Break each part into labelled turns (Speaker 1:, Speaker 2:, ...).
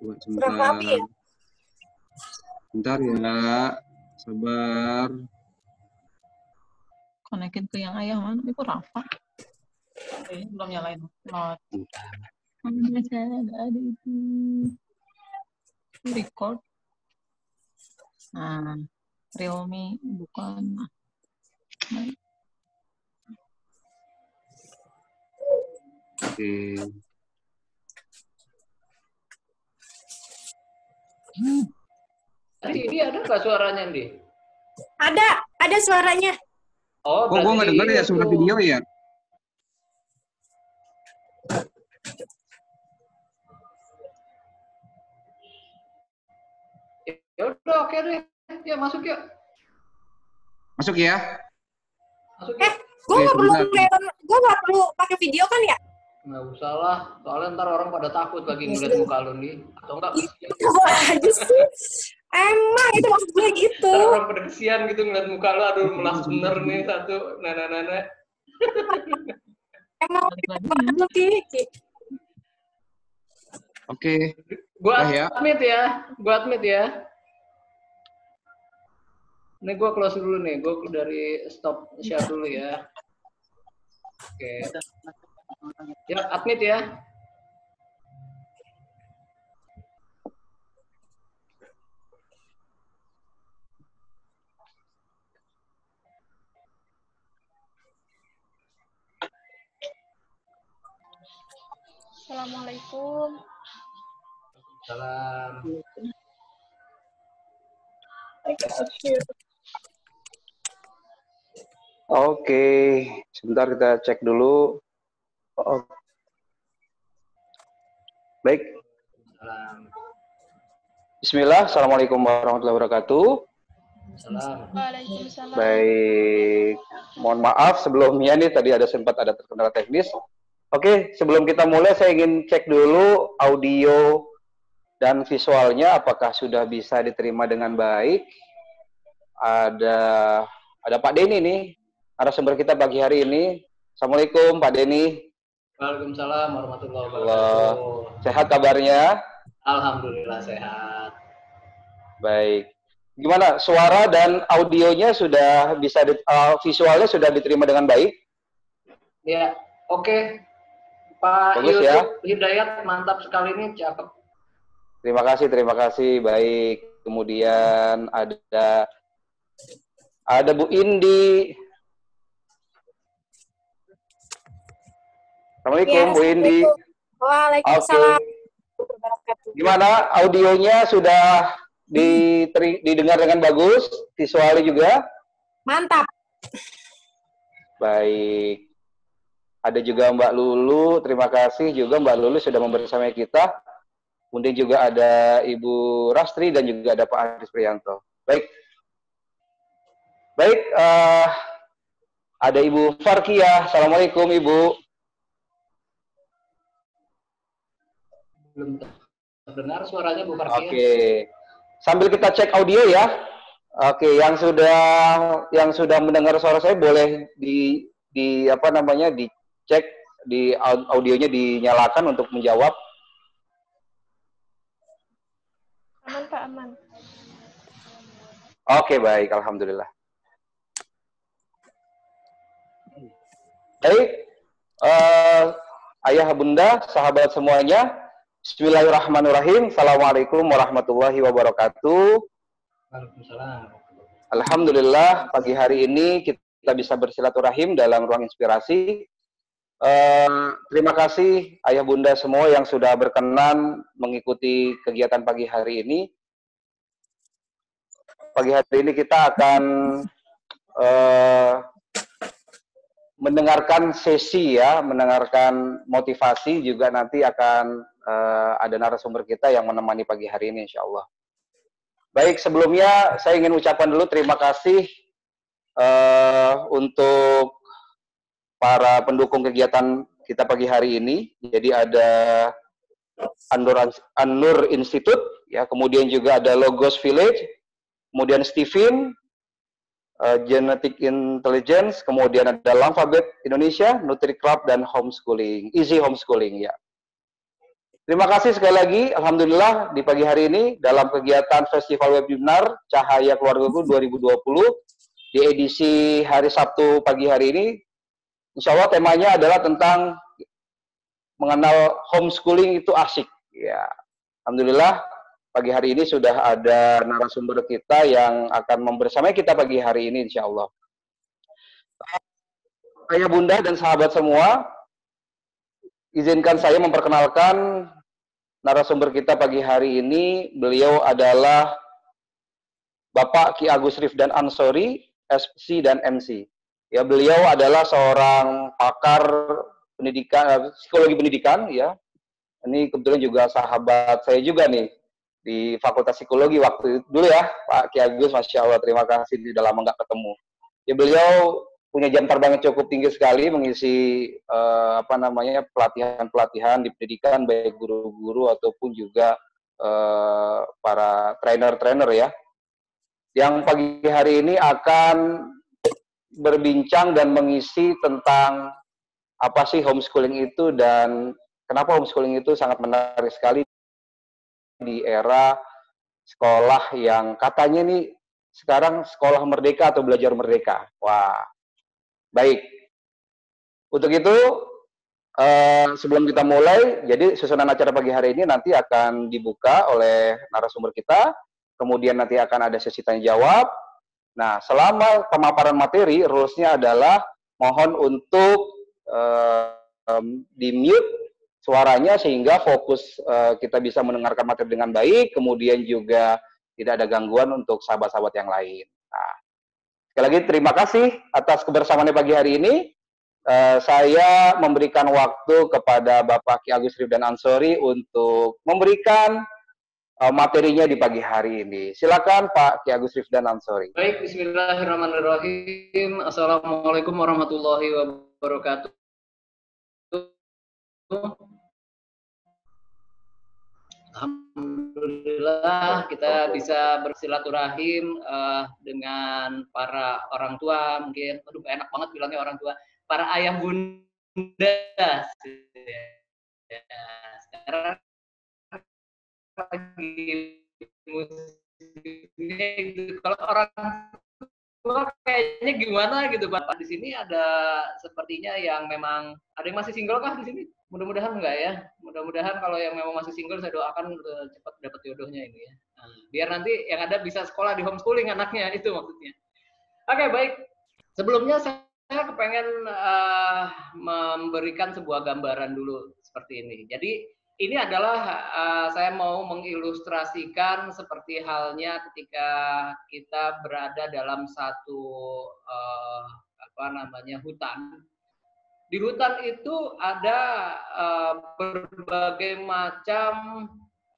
Speaker 1: Coba sebentar.
Speaker 2: ya?
Speaker 1: Bentar ya. Sabar.
Speaker 3: Konekin ke yang ayah mana? Itu Rafa. Eh, belum nyalain. Oh, saya ada itu. Record. Nah, Realme bukan. Nah,
Speaker 1: Oke.
Speaker 4: Tadi ini ada nggak suaranya nih?
Speaker 2: Ada, ada suaranya.
Speaker 4: Oh,
Speaker 1: Kok gua nggak dengar ya suara video ya?
Speaker 4: Ya udah oke deh. Ya masuk yuk.
Speaker 1: Masuk ya?
Speaker 4: Masuk
Speaker 2: Eh,
Speaker 4: yuk.
Speaker 2: gue nggak perlu gue nggak perlu pakai video kan ya?
Speaker 4: Nggak usah lah. Soalnya ntar orang pada takut lagi ngeliat muka lu nih. Atau enggak kesian.
Speaker 2: Apa aja sih? Emang itu maksud gue gitu.
Speaker 4: Ntar orang pada kesian gitu ngeliat muka lu. Aduh melas bener nih satu. Nana-nana.
Speaker 2: Emang
Speaker 3: lagi.
Speaker 2: banget lu Kiki.
Speaker 1: Oke.
Speaker 4: Gua
Speaker 1: Udah ya.
Speaker 4: admit ya. Gua admit ya. Ini gua close dulu nih. Gua dari stop share dulu ya. Oke. Ya, admit ya.
Speaker 5: Assalamualaikum.
Speaker 4: Salam.
Speaker 6: Oke, sebentar kita cek dulu. Oh. Baik,
Speaker 4: Salam.
Speaker 6: Bismillah. Assalamualaikum warahmatullahi wabarakatuh.
Speaker 4: Salam.
Speaker 5: Waalaikumsalam.
Speaker 6: Baik, mohon maaf sebelumnya nih tadi ada sempat ada terkendala teknis. Oke, sebelum kita mulai saya ingin cek dulu audio dan visualnya apakah sudah bisa diterima dengan baik. Ada ada Pak Denny nih, narasumber kita pagi hari ini. Assalamualaikum Pak Denny,
Speaker 4: Waalaikumsalam warahmatullahi wabarakatuh.
Speaker 6: sehat kabarnya?
Speaker 4: Alhamdulillah sehat.
Speaker 6: Baik. Gimana suara dan audionya sudah bisa di- uh, visualnya sudah diterima dengan baik?
Speaker 4: Ya, oke. Pak
Speaker 6: Bagus
Speaker 4: Yusuf
Speaker 6: ya.
Speaker 4: Hidayat mantap sekali nih, cakep.
Speaker 6: Terima kasih, terima kasih. Baik. Kemudian ada ada Bu Indi. Assalamualaikum
Speaker 2: Ya,
Speaker 6: Bu Indi.
Speaker 2: Waalaikumsalam.
Speaker 6: Gimana audionya sudah diteri- didengar dengan bagus, visualnya juga?
Speaker 2: Mantap.
Speaker 6: Baik. Ada juga Mbak Lulu, terima kasih juga Mbak Lulu sudah membersamai kita. Kemudian juga ada Ibu Rastri dan juga ada Pak Aris Prianto. Baik. Baik, eh, ada Ibu Farkia. Assalamualaikum Ibu.
Speaker 4: Belum terdengar suaranya Bu
Speaker 6: Oke.
Speaker 4: Farkia.
Speaker 6: Sambil kita cek audio ya. Oke, yang sudah yang sudah mendengar suara saya boleh di di apa namanya dicek di au- audionya dinyalakan untuk menjawab.
Speaker 5: Aman Pak, aman.
Speaker 6: Oke, baik. Alhamdulillah. Baik. Eh, ayah, bunda, sahabat semuanya. Bismillahirrahmanirrahim. Assalamualaikum warahmatullahi wabarakatuh.
Speaker 4: Waalaikumsalam.
Speaker 6: Alhamdulillah, pagi hari ini kita bisa bersilaturahim dalam ruang inspirasi. Eh, terima kasih ayah bunda semua yang sudah berkenan mengikuti kegiatan pagi hari ini. Pagi hari ini kita akan eh, mendengarkan sesi ya, mendengarkan motivasi juga nanti akan eh, ada narasumber kita yang menemani pagi hari ini insya Allah. Baik, sebelumnya saya ingin ucapkan dulu terima kasih eh, untuk para pendukung kegiatan kita pagi hari ini. Jadi ada Anur, Anur Institute, ya, kemudian juga ada Logos Village, kemudian Steven, eh, Genetic Intelligence, kemudian ada Alphabet Indonesia, Nutri Club, dan Homeschooling, Easy Homeschooling, ya. Terima kasih sekali lagi, Alhamdulillah di pagi hari ini dalam kegiatan Festival Webinar Cahaya Keluargaku 2020 di edisi hari Sabtu pagi hari ini, insya Allah temanya adalah tentang mengenal homeschooling itu asik. Ya, Alhamdulillah pagi hari ini sudah ada narasumber kita yang akan membersamai kita pagi hari ini, insya Allah. Ayah bunda dan sahabat semua, izinkan saya memperkenalkan narasumber kita pagi hari ini. Beliau adalah Bapak Ki Agus Rifdan Ansori, SC dan MC. Ya, beliau adalah seorang pakar pendidikan eh, psikologi pendidikan ya. Ini kebetulan juga sahabat saya juga nih di Fakultas Psikologi waktu dulu ya, Pak Ki Agus, Masya Allah, terima kasih, sudah lama nggak ketemu. Ya beliau punya jam terbang yang cukup tinggi sekali mengisi uh, apa namanya pelatihan-pelatihan di pendidikan baik guru-guru ataupun juga uh, para trainer-trainer ya. Yang pagi hari ini akan berbincang dan mengisi tentang apa sih homeschooling itu dan kenapa homeschooling itu sangat menarik sekali di era sekolah yang katanya nih sekarang sekolah merdeka atau belajar merdeka. Wah, Baik. Untuk itu, uh, sebelum kita mulai, jadi susunan acara pagi hari ini nanti akan dibuka oleh narasumber kita, kemudian nanti akan ada sesi tanya jawab. Nah, selama pemaparan materi, rules-nya adalah mohon untuk uh, um, di-mute suaranya sehingga fokus uh, kita bisa mendengarkan materi dengan baik, kemudian juga tidak ada gangguan untuk sahabat-sahabat yang lain. Sekali lagi terima kasih atas kebersamaannya pagi hari ini. Uh, saya memberikan waktu kepada Bapak Ki Agus Rif dan Ansori untuk memberikan uh, materinya di pagi hari ini. Silakan Pak Ki Agus Rif dan Ansori.
Speaker 4: Baik, Bismillahirrahmanirrahim. Assalamualaikum warahmatullahi wabarakatuh. Alhamdulillah kita bisa bersilaturahim uh, dengan para orang tua mungkin. Aduh enak banget bilangnya orang tua. Para ayah bunda. Ya, sekarang lagi musimnya kalau orang tua kayaknya gimana gitu Pak? Di sini ada sepertinya yang memang ada yang masih single kah di sini mudah-mudahan enggak ya. Mudah-mudahan kalau yang memang masih single saya doakan uh, cepat dapat jodohnya ini ya. Nah, biar nanti yang ada bisa sekolah di homeschooling anaknya itu maksudnya. Oke okay, baik. Sebelumnya saya kepengen uh, memberikan sebuah gambaran dulu seperti ini. Jadi ini adalah uh, saya mau mengilustrasikan seperti halnya ketika kita berada dalam satu uh, apa namanya hutan di hutan itu ada uh, berbagai macam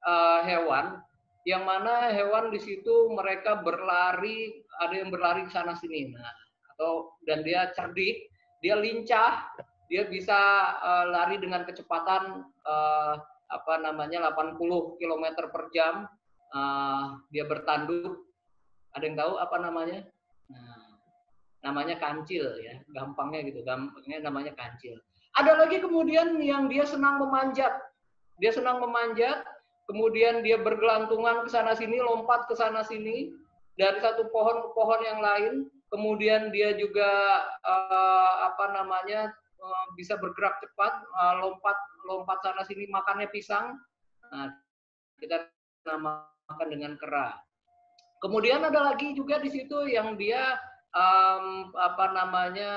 Speaker 4: uh, hewan yang mana hewan di situ mereka berlari ada yang berlari sana sini. Nah atau dan dia cerdik dia lincah dia bisa uh, lari dengan kecepatan uh, apa namanya 80 km per jam. Uh, dia bertanduk. Ada yang tahu apa namanya namanya kancil ya gampangnya gitu gampangnya namanya kancil. Ada lagi kemudian yang dia senang memanjat. Dia senang memanjat kemudian dia bergelantungan ke sana sini lompat ke sana sini dari satu pohon ke pohon yang lain kemudian dia juga uh, apa namanya uh, bisa bergerak cepat uh, lompat lompat sana sini makannya pisang. Nah, kita namakan dengan kera. Kemudian ada lagi juga di situ yang dia um, apa namanya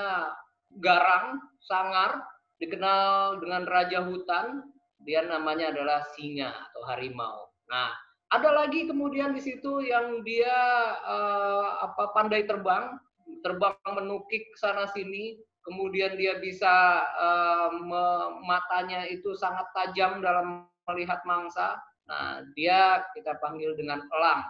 Speaker 4: garang, sangar, dikenal dengan raja hutan, dia namanya adalah singa atau harimau. Nah, ada lagi kemudian di situ yang dia uh, apa pandai terbang, terbang menukik sana sini, kemudian dia bisa uh, matanya itu sangat tajam dalam melihat mangsa. Nah, dia kita panggil dengan elang.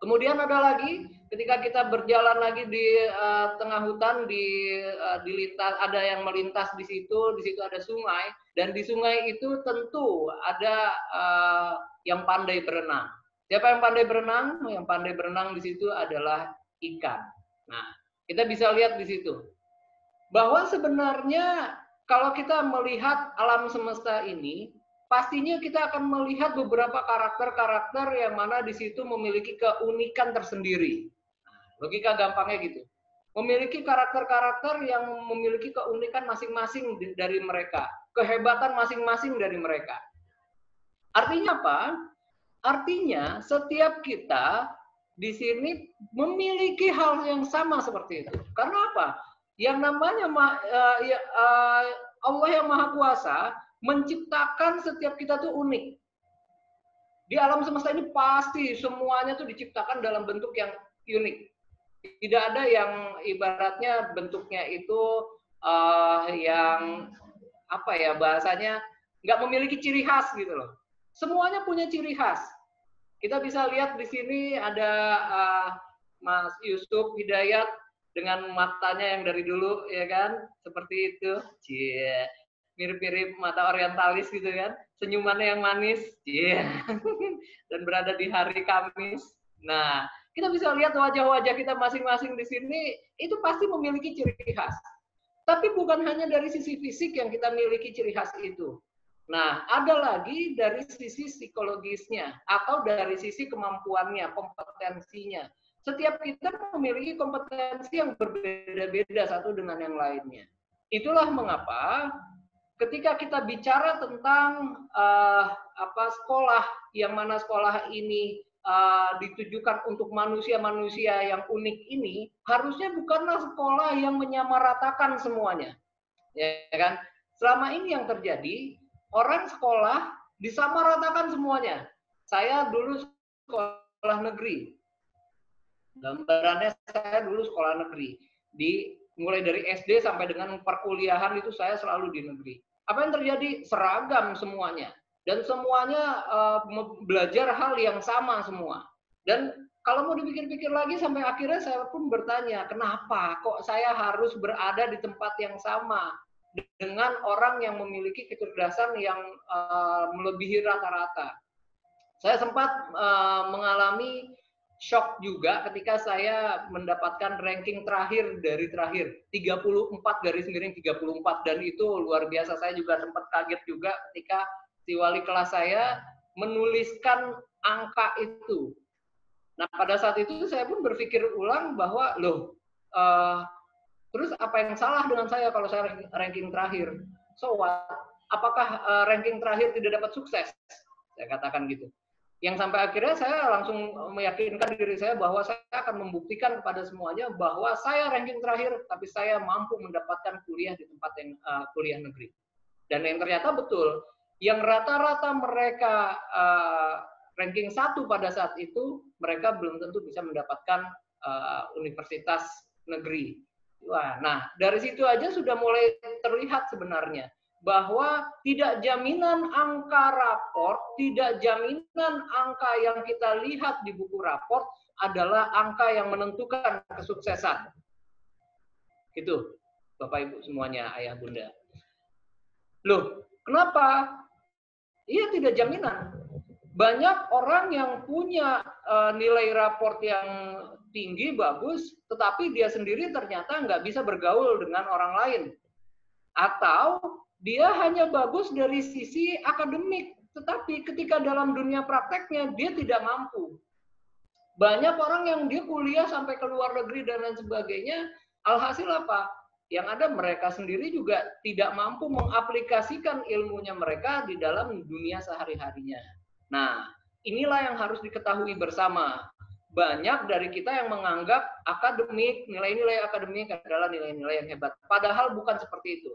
Speaker 4: Kemudian ada lagi ketika kita berjalan lagi di uh, tengah hutan di uh, di lintas ada yang melintas di situ, di situ ada sungai dan di sungai itu tentu ada uh, yang pandai berenang. Siapa yang pandai berenang? Yang pandai berenang di situ adalah ikan. Nah, kita bisa lihat di situ bahwa sebenarnya kalau kita melihat alam semesta ini pastinya kita akan melihat beberapa karakter-karakter yang mana di situ memiliki keunikan tersendiri. Logika gampangnya gitu. Memiliki karakter-karakter yang memiliki keunikan masing-masing dari mereka, kehebatan masing-masing dari mereka. Artinya apa? Artinya setiap kita di sini memiliki hal yang sama seperti itu. Karena apa? Yang namanya ma- eh, ya, eh, Allah yang Maha Kuasa menciptakan setiap kita tuh unik. Di alam semesta ini pasti semuanya tuh diciptakan dalam bentuk yang unik. Tidak ada yang ibaratnya bentuknya itu eh, yang apa ya bahasanya nggak memiliki ciri khas gitu loh. Semuanya punya ciri khas. Kita bisa lihat di sini ada eh, Mas Yusuf Hidayat dengan matanya yang dari dulu ya kan seperti itu. Cie mirip-mirip mata orientalis gitu kan, senyumannya yang manis, Cie. dan berada di hari Kamis. Nah, kita bisa lihat wajah-wajah kita masing-masing di sini itu pasti memiliki ciri khas. Tapi bukan hanya dari sisi fisik yang kita miliki ciri khas itu. Nah, ada lagi dari sisi psikologisnya atau dari sisi kemampuannya, kompetensinya. Setiap kita memiliki kompetensi yang berbeda-beda satu dengan yang lainnya. Itulah mengapa ketika kita bicara tentang uh, apa sekolah yang mana sekolah ini uh, ditujukan untuk manusia-manusia yang unik ini harusnya bukanlah sekolah yang menyamaratakan semuanya. Ya kan? Selama ini yang terjadi orang sekolah disamaratakan semuanya. Saya dulu sekolah negeri. Gambarannya saya dulu sekolah negeri. Di mulai dari SD sampai dengan perkuliahan itu saya selalu di negeri apa yang terjadi? Seragam semuanya. Dan semuanya uh, belajar hal yang sama semua. Dan kalau mau dipikir-pikir lagi sampai akhirnya saya pun bertanya kenapa kok saya harus berada di tempat yang sama dengan orang yang memiliki kecerdasan yang uh, melebihi rata-rata? Saya sempat uh, mengalami shock juga ketika saya mendapatkan ranking terakhir dari terakhir. 34 garis miring 34 dan itu luar biasa saya juga sempat kaget juga ketika si wali kelas saya menuliskan angka itu. Nah pada saat itu saya pun berpikir ulang bahwa loh uh, terus apa yang salah dengan saya kalau saya ranking terakhir? So what? Apakah uh, ranking terakhir tidak dapat sukses? Saya katakan gitu yang sampai akhirnya saya langsung meyakinkan diri saya bahwa saya akan membuktikan kepada semuanya bahwa saya ranking terakhir tapi saya mampu mendapatkan kuliah di tempat yang uh, kuliah negeri. Dan yang ternyata betul yang rata-rata mereka uh, ranking satu pada saat itu mereka belum tentu bisa mendapatkan uh, universitas negeri. Wah nah dari situ aja sudah mulai terlihat sebenarnya bahwa tidak jaminan angka raport, tidak jaminan angka yang kita lihat di buku raport adalah angka yang menentukan kesuksesan. Itu, Bapak Ibu semuanya, Ayah Bunda. Loh, kenapa? Iya tidak jaminan. Banyak orang yang punya uh, nilai raport yang tinggi, bagus, tetapi dia sendiri ternyata nggak bisa bergaul dengan orang lain. Atau dia hanya bagus dari sisi akademik, tetapi ketika dalam dunia prakteknya dia tidak mampu. Banyak orang yang dia kuliah sampai ke luar negeri dan lain sebagainya, alhasil apa? Yang ada mereka sendiri juga tidak mampu mengaplikasikan ilmunya mereka di dalam dunia sehari-harinya. Nah, inilah yang harus diketahui bersama. Banyak dari kita yang menganggap akademik, nilai-nilai akademik adalah nilai-nilai yang hebat. Padahal bukan seperti itu.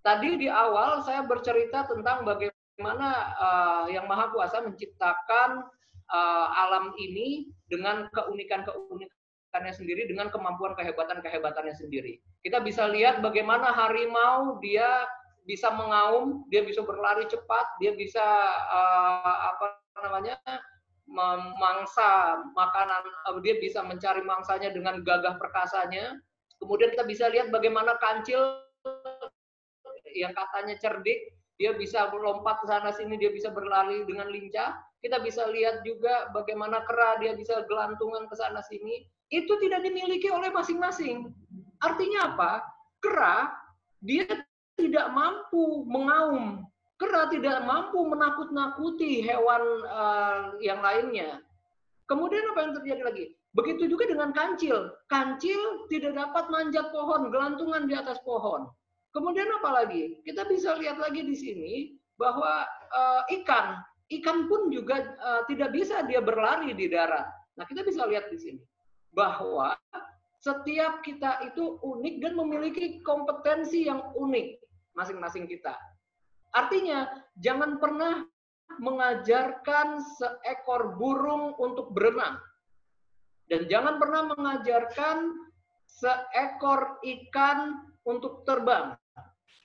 Speaker 4: Tadi di awal saya bercerita tentang bagaimana uh, Yang Maha Kuasa menciptakan uh, alam ini dengan keunikan-keunikannya sendiri, dengan kemampuan kehebatan-kehebatannya sendiri. Kita bisa lihat bagaimana harimau dia bisa mengaum, dia bisa berlari cepat, dia bisa uh, apa namanya memangsa makanan, dia bisa mencari mangsanya dengan gagah perkasanya. Kemudian kita bisa lihat bagaimana kancil yang katanya cerdik, dia bisa melompat ke sana sini, dia bisa berlari dengan lincah. Kita bisa lihat juga bagaimana kera dia bisa gelantungan ke sana sini. Itu tidak dimiliki oleh masing-masing. Artinya apa? Kera dia tidak mampu mengaum Karena tidak mampu menakut-nakuti hewan eh, yang lainnya. Kemudian apa yang terjadi lagi? Begitu juga dengan kancil. Kancil tidak dapat manjat pohon, gelantungan di atas pohon. Kemudian apa lagi? Kita bisa lihat lagi di sini bahwa eh, ikan, ikan pun juga eh, tidak bisa dia berlari di darat. Nah, kita bisa lihat di sini bahwa setiap kita itu unik dan memiliki kompetensi yang unik masing-masing kita. Artinya, jangan pernah mengajarkan seekor burung untuk berenang. Dan jangan pernah mengajarkan seekor ikan untuk terbang.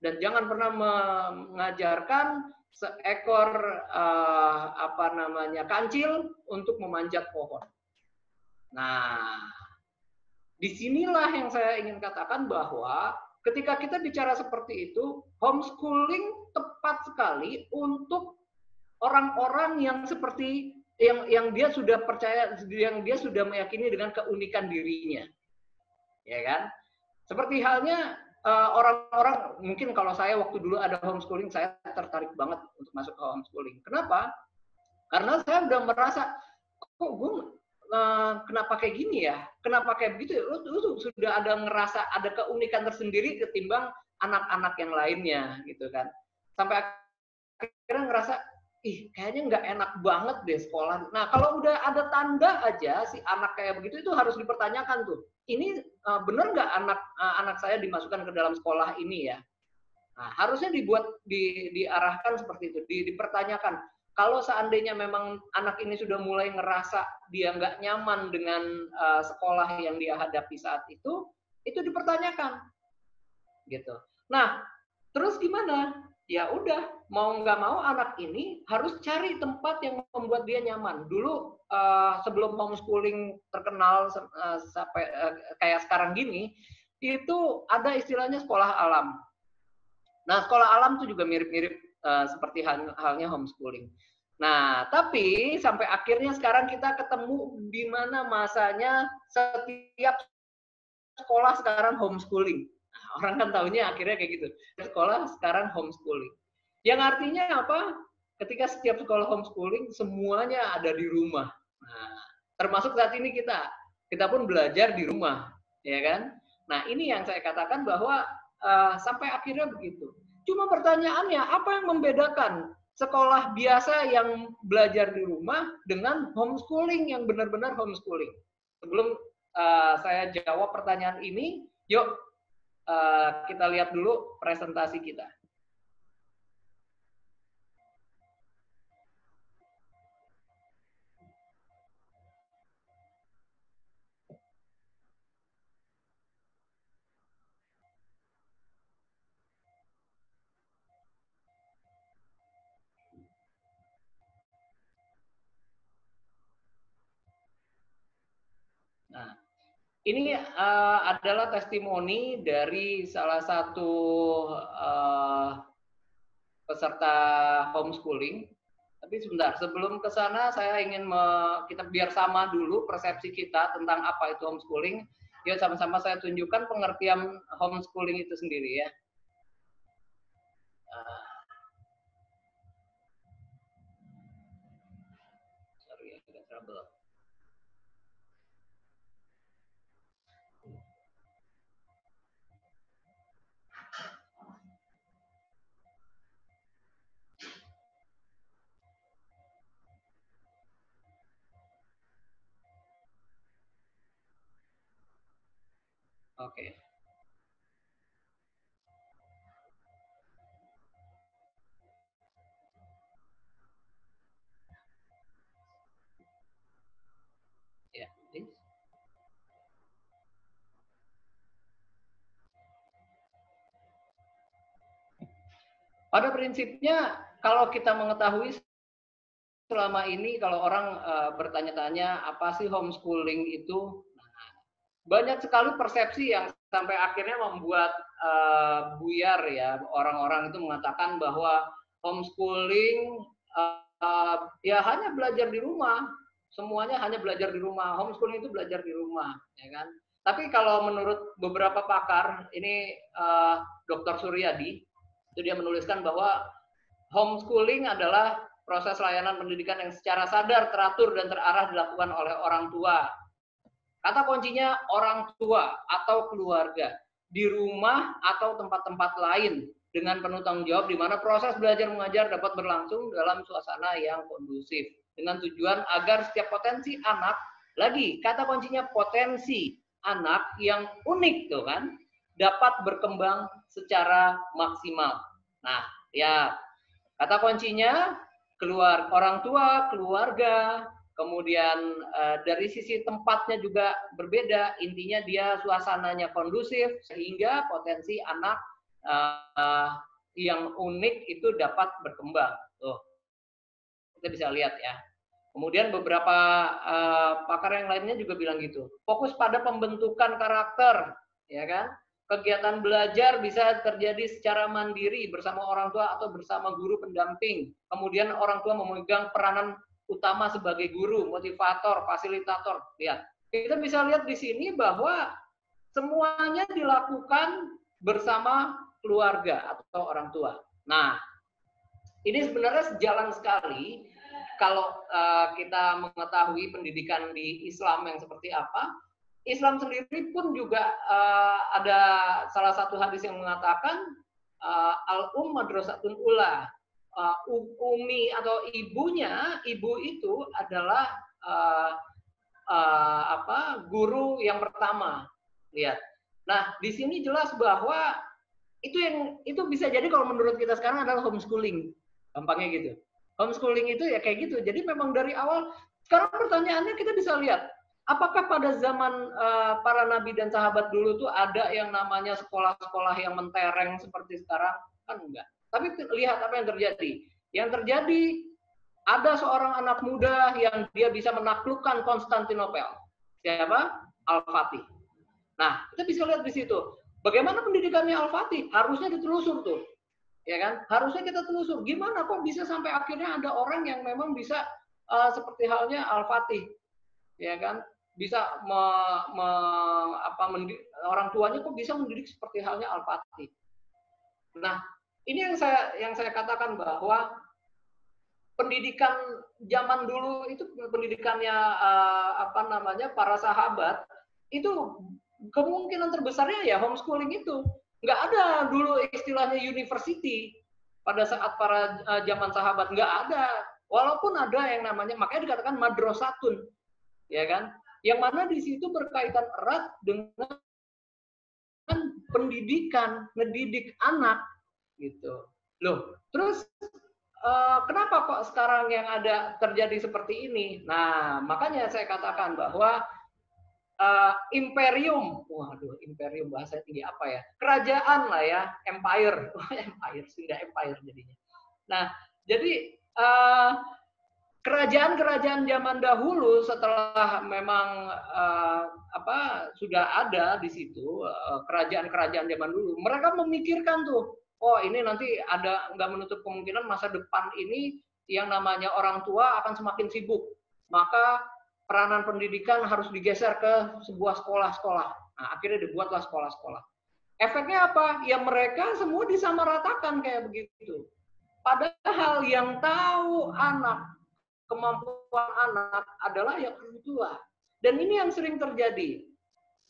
Speaker 4: Dan jangan pernah mengajarkan seekor uh, apa namanya kancil untuk memanjat pohon. Nah, di sinilah yang saya ingin katakan bahwa ketika kita bicara seperti itu, homeschooling tepat sekali untuk orang-orang yang seperti yang yang dia sudah percaya yang dia sudah meyakini dengan keunikan dirinya. Ya kan? Seperti halnya orang-orang uh, mungkin kalau saya waktu dulu ada homeschooling saya tertarik banget untuk masuk ke homeschooling. Kenapa? Karena saya udah merasa kok gue Eh, kenapa kayak gini ya? Kenapa kayak begitu? Lu, lu sudah ada ngerasa ada keunikan tersendiri ketimbang anak-anak yang lainnya gitu kan. Sampai akhirnya ngerasa ih kayaknya nggak enak banget deh sekolah. Nah kalau udah ada tanda aja si anak kayak begitu itu harus dipertanyakan tuh. Ini uh, bener nggak anak uh, anak saya dimasukkan ke dalam sekolah ini ya? Nah, harusnya dibuat di, diarahkan seperti itu, di, dipertanyakan kalau seandainya memang anak ini sudah mulai ngerasa dia nggak nyaman dengan uh, sekolah yang dia hadapi saat itu, itu dipertanyakan, gitu. Nah, terus gimana? Ya udah, mau nggak mau anak ini harus cari tempat yang membuat dia nyaman. Dulu uh, sebelum homeschooling terkenal uh, sampai uh, kayak sekarang gini, itu ada istilahnya sekolah alam. Nah, sekolah alam itu juga mirip-mirip uh, seperti hal, halnya homeschooling. Nah, tapi sampai akhirnya sekarang kita ketemu di mana masanya setiap sekolah sekarang homeschooling. Orang kan tahunya akhirnya kayak gitu. Sekolah sekarang homeschooling. Yang artinya apa? Ketika setiap sekolah homeschooling semuanya ada di rumah. Nah, termasuk saat ini kita. Kita pun belajar di rumah, ya kan? Nah, ini yang saya katakan bahwa uh, sampai akhirnya begitu. Cuma pertanyaannya, apa yang membedakan sekolah biasa yang belajar di rumah dengan homeschooling yang benar-benar homeschooling. Sebelum uh, saya jawab pertanyaan ini, yuk uh, kita lihat dulu presentasi kita. Nah, ini uh, adalah testimoni dari salah satu uh, peserta homeschooling. Tapi sebentar, sebelum ke sana saya ingin me, kita biar sama dulu persepsi kita tentang apa itu homeschooling. Ya sama-sama saya tunjukkan pengertian homeschooling itu sendiri ya. Oke. Ya, please. Pada prinsipnya, kalau kita mengetahui selama ini, kalau orang uh, bertanya-tanya apa sih homeschooling itu, banyak sekali persepsi yang sampai akhirnya membuat uh, buyar ya orang-orang itu mengatakan bahwa homeschooling uh, ya hanya belajar di rumah semuanya hanya belajar di rumah homeschooling itu belajar di rumah ya kan tapi kalau menurut beberapa pakar ini uh, Dr. Suryadi itu dia menuliskan bahwa homeschooling adalah proses layanan pendidikan yang secara sadar, teratur, dan terarah dilakukan oleh orang tua. Kata kuncinya orang tua atau keluarga di rumah atau tempat-tempat lain dengan penuh tanggung jawab di mana proses belajar mengajar dapat berlangsung dalam suasana yang kondusif dengan tujuan agar setiap potensi anak lagi kata kuncinya potensi anak yang unik tuh kan dapat berkembang secara maksimal. Nah, ya kata kuncinya keluar orang tua, keluarga, kemudian uh, dari sisi tempatnya juga berbeda. Intinya dia suasananya kondusif sehingga potensi anak uh, yang unik itu dapat berkembang. Tuh, kita bisa lihat ya. Kemudian beberapa uh, pakar yang lainnya juga bilang gitu. Fokus pada pembentukan karakter, ya kan? Kegiatan belajar bisa terjadi secara mandiri bersama orang tua atau bersama guru pendamping. Kemudian orang tua memegang peranan utama sebagai guru, motivator, fasilitator. Lihat, kita bisa lihat di sini bahwa semuanya dilakukan bersama keluarga atau orang tua. Nah, ini sebenarnya sejalan sekali kalau uh, kita mengetahui pendidikan di Islam yang seperti apa, Islam sendiri pun juga uh, ada salah satu hadis yang mengatakan uh, al um madrasatun ula. Uh, umi atau ibunya, ibu itu adalah uh, uh, apa? guru yang pertama. Lihat. Nah, di sini jelas bahwa itu yang itu bisa jadi kalau menurut kita sekarang adalah homeschooling. Gampangnya gitu homeschooling itu ya kayak gitu. Jadi memang dari awal sekarang pertanyaannya kita bisa lihat apakah pada zaman uh, para nabi dan sahabat dulu tuh ada yang namanya sekolah-sekolah yang mentereng seperti sekarang? Kan enggak. Tapi lihat apa yang terjadi. Yang terjadi ada seorang anak muda yang dia bisa menaklukkan Konstantinopel. Siapa? Al-Fatih. Nah, kita bisa lihat di situ. Bagaimana pendidikannya Al-Fatih? Harusnya ditelusur tuh ya kan? Harusnya kita telusur gimana kok bisa sampai akhirnya ada orang yang memang bisa uh, seperti halnya Al Fatih, ya kan? Bisa me, me, apa mendidik, orang tuanya kok bisa mendidik seperti halnya Al Fatih. Nah, ini yang saya yang saya katakan bahwa pendidikan zaman dulu itu pendidikannya uh, apa namanya para sahabat itu kemungkinan terbesarnya ya homeschooling itu. Nggak ada dulu istilahnya university pada saat para uh, zaman sahabat. Nggak ada. Walaupun ada yang namanya makanya dikatakan madrasatun ya kan? Yang mana di situ berkaitan erat dengan pendidikan ngedidik anak gitu loh terus uh, kenapa kok sekarang yang ada terjadi seperti ini nah makanya saya katakan bahwa uh, imperium, waduh imperium bahasa tinggi apa ya? Kerajaan lah ya, empire, empire sudah empire jadinya. Nah, jadi uh, kerajaan-kerajaan zaman dahulu setelah memang uh, apa sudah ada di situ kerajaan-kerajaan zaman dulu, mereka memikirkan tuh, oh ini nanti ada nggak menutup kemungkinan masa depan ini yang namanya orang tua akan semakin sibuk, maka peranan pendidikan harus digeser ke sebuah sekolah-sekolah. Nah, akhirnya dibuatlah sekolah-sekolah. Efeknya apa? Ya mereka semua disamaratakan kayak begitu. Padahal yang tahu anak, kemampuan anak adalah yang orang tua. Dan ini yang sering terjadi.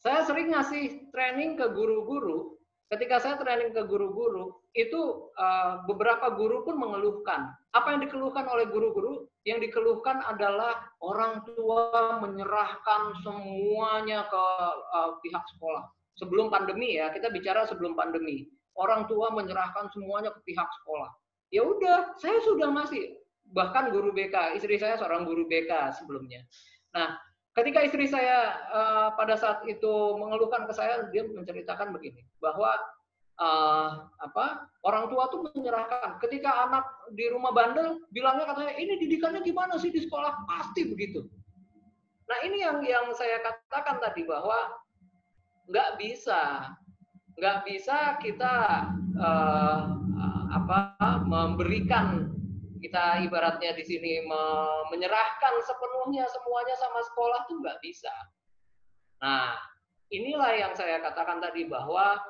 Speaker 4: Saya sering ngasih training ke guru-guru. Ketika saya training ke guru-guru, itu uh, beberapa guru pun mengeluhkan. Apa yang dikeluhkan oleh guru-guru? Yang dikeluhkan adalah orang tua menyerahkan semuanya ke uh, pihak sekolah. Sebelum pandemi ya, kita bicara sebelum pandemi. Orang tua menyerahkan semuanya ke pihak sekolah. Ya udah, saya sudah masih bahkan guru BK, istri saya seorang guru BK sebelumnya. Nah, ketika istri saya uh, pada saat itu mengeluhkan ke saya, dia menceritakan begini, bahwa uh, apa orang tua tuh menyerahkan. Ketika anak di rumah bandel, bilangnya katanya ini didikannya gimana sih di sekolah pasti begitu. Nah ini yang yang saya katakan tadi bahwa nggak bisa, nggak bisa kita uh, apa memberikan kita ibaratnya di sini menyerahkan sepenuhnya semuanya sama sekolah tuh nggak bisa. Nah inilah yang saya katakan tadi bahwa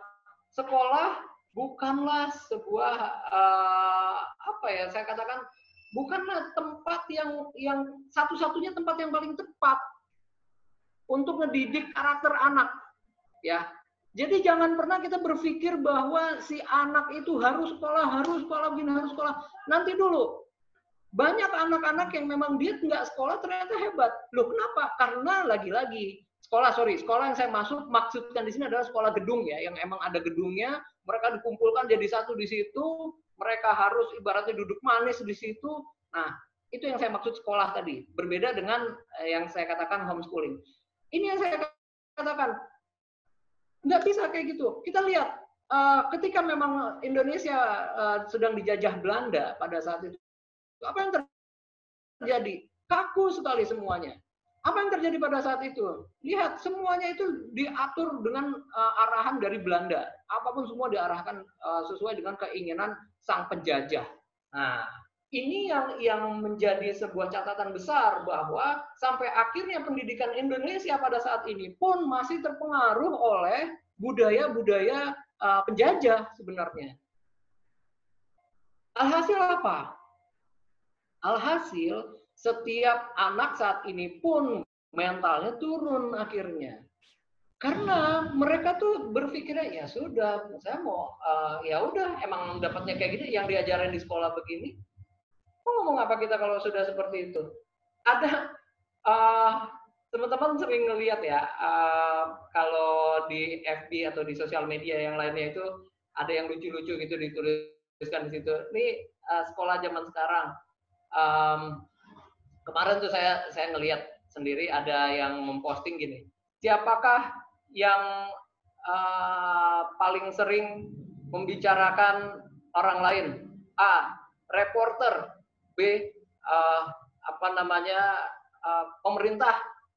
Speaker 4: sekolah bukanlah sebuah uh, apa ya saya katakan bukanlah tempat yang yang satu-satunya tempat yang paling tepat untuk mendidik karakter anak ya jadi jangan pernah kita berpikir bahwa si anak itu harus sekolah harus sekolah begini harus sekolah nanti dulu banyak anak-anak yang memang dia nggak sekolah ternyata hebat. Loh kenapa? Karena lagi-lagi sekolah sorry sekolah yang saya masuk maksudkan di sini adalah sekolah gedung ya yang emang ada gedungnya mereka dikumpulkan jadi satu di situ mereka harus ibaratnya duduk manis di situ. Nah itu yang saya maksud sekolah tadi berbeda dengan eh, yang saya katakan homeschooling. Ini yang saya katakan nggak bisa kayak gitu. Kita lihat uh, ketika memang Indonesia uh, sedang dijajah Belanda pada saat itu apa yang terjadi? Kaku sekali semuanya. Apa yang terjadi pada saat itu? Lihat, semuanya itu diatur dengan uh, arahan dari Belanda. Apa pun semua diarahkan uh, sesuai dengan keinginan sang penjajah. Nah, ini yang yang menjadi sebuah catatan besar bahwa sampai akhirnya pendidikan Indonesia pada saat ini pun masih terpengaruh oleh budaya-budaya uh, penjajah sebenarnya. Alhasil apa? Alhasil, setiap anak saat ini pun mentalnya turun akhirnya. Karena mereka tuh berpikirnya ya sudah, saya mau uh, ya udah emang dapatnya kayak gini yang diajarin di sekolah begini. Mau ngomong apa kita kalau sudah seperti itu? Ada uh, teman-teman sering ngelihat ya uh, kalau di FB atau di sosial media yang lainnya itu ada yang lucu-lucu gitu dituliskan di situ. Ini uh, sekolah zaman sekarang um, kemarin tuh saya saya ngelihat sendiri ada yang memposting gini, siapakah yang uh, paling sering membicarakan orang lain? A. Reporter. B. Uh, apa namanya uh, pemerintah?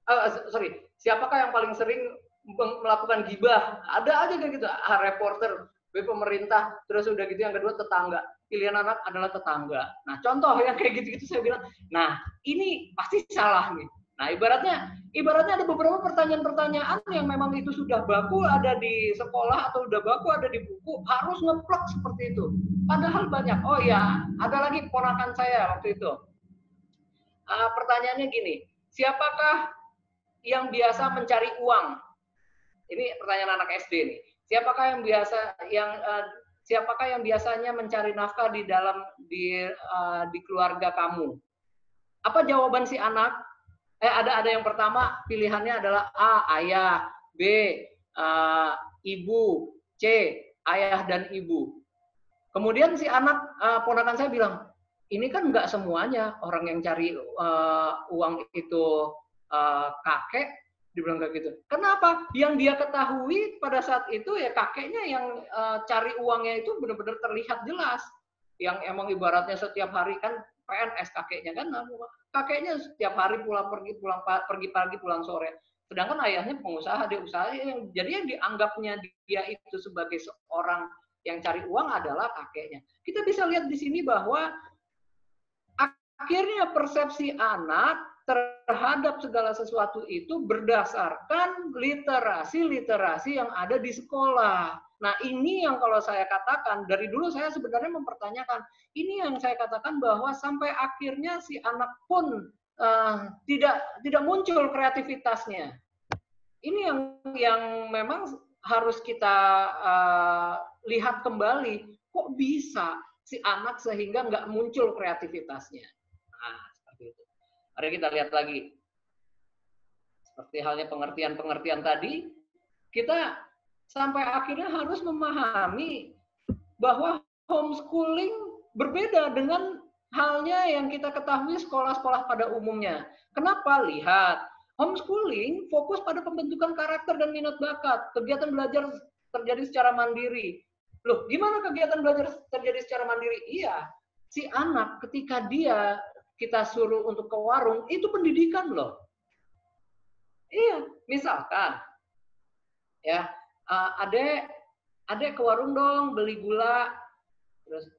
Speaker 4: Uh, sorry, siapakah yang paling sering melakukan gibah? Ada aja kayak gitu. A. Reporter. B. Pemerintah. Terus udah gitu yang kedua tetangga pilihan anak adalah tetangga. Nah, contoh yang kayak gitu-gitu saya bilang, nah ini pasti salah nih. Nah, ibaratnya ibaratnya ada beberapa pertanyaan-pertanyaan yang memang itu sudah baku ada di sekolah atau sudah baku ada di buku, harus ngeplok seperti itu. Padahal banyak. Oh ya, ada lagi ponakan saya waktu itu. Uh, pertanyaannya gini, siapakah yang biasa mencari uang? Ini pertanyaan anak SD nih. Siapakah yang biasa yang uh, siapakah yang biasanya mencari nafkah di dalam di uh, di keluarga kamu? Apa jawaban si anak? Eh ada ada yang pertama pilihannya adalah A ayah, B uh, ibu, C ayah dan ibu. Kemudian si anak uh, ponakan saya bilang, ini kan nggak semuanya orang yang cari uh, uang itu uh, kakek dibilang kayak gitu. Kenapa? Yang dia ketahui pada saat itu ya kakeknya yang uh, cari uangnya itu benar-benar terlihat jelas. Yang emang ibaratnya setiap hari kan PNS kakeknya kan, kakeknya setiap hari pulang pergi pulang pergi pagi pulang sore. Sedangkan ayahnya pengusaha, dia usaha yang jadi yang dianggapnya dia itu sebagai seorang yang cari uang adalah kakeknya. Kita bisa lihat di sini bahwa akhirnya persepsi anak terhadap segala sesuatu itu berdasarkan literasi-literasi yang ada di sekolah. Nah, ini yang kalau saya katakan dari dulu saya sebenarnya mempertanyakan. Ini yang saya katakan bahwa sampai akhirnya si anak pun uh, tidak tidak muncul kreativitasnya. Ini yang yang memang harus kita uh, lihat kembali. Kok bisa si anak sehingga nggak muncul kreativitasnya? Mari kita lihat lagi. Seperti halnya pengertian-pengertian tadi, kita sampai akhirnya harus memahami bahwa homeschooling berbeda dengan halnya yang kita ketahui sekolah-sekolah pada umumnya. Kenapa? Lihat, homeschooling fokus pada pembentukan karakter dan minat bakat. Kegiatan belajar terjadi secara mandiri. Loh, gimana kegiatan belajar terjadi secara mandiri? Iya, si anak ketika dia kita suruh untuk ke warung, itu pendidikan loh. Iya, misalkan, ya, adek, adek ke warung dong, beli gula, terus,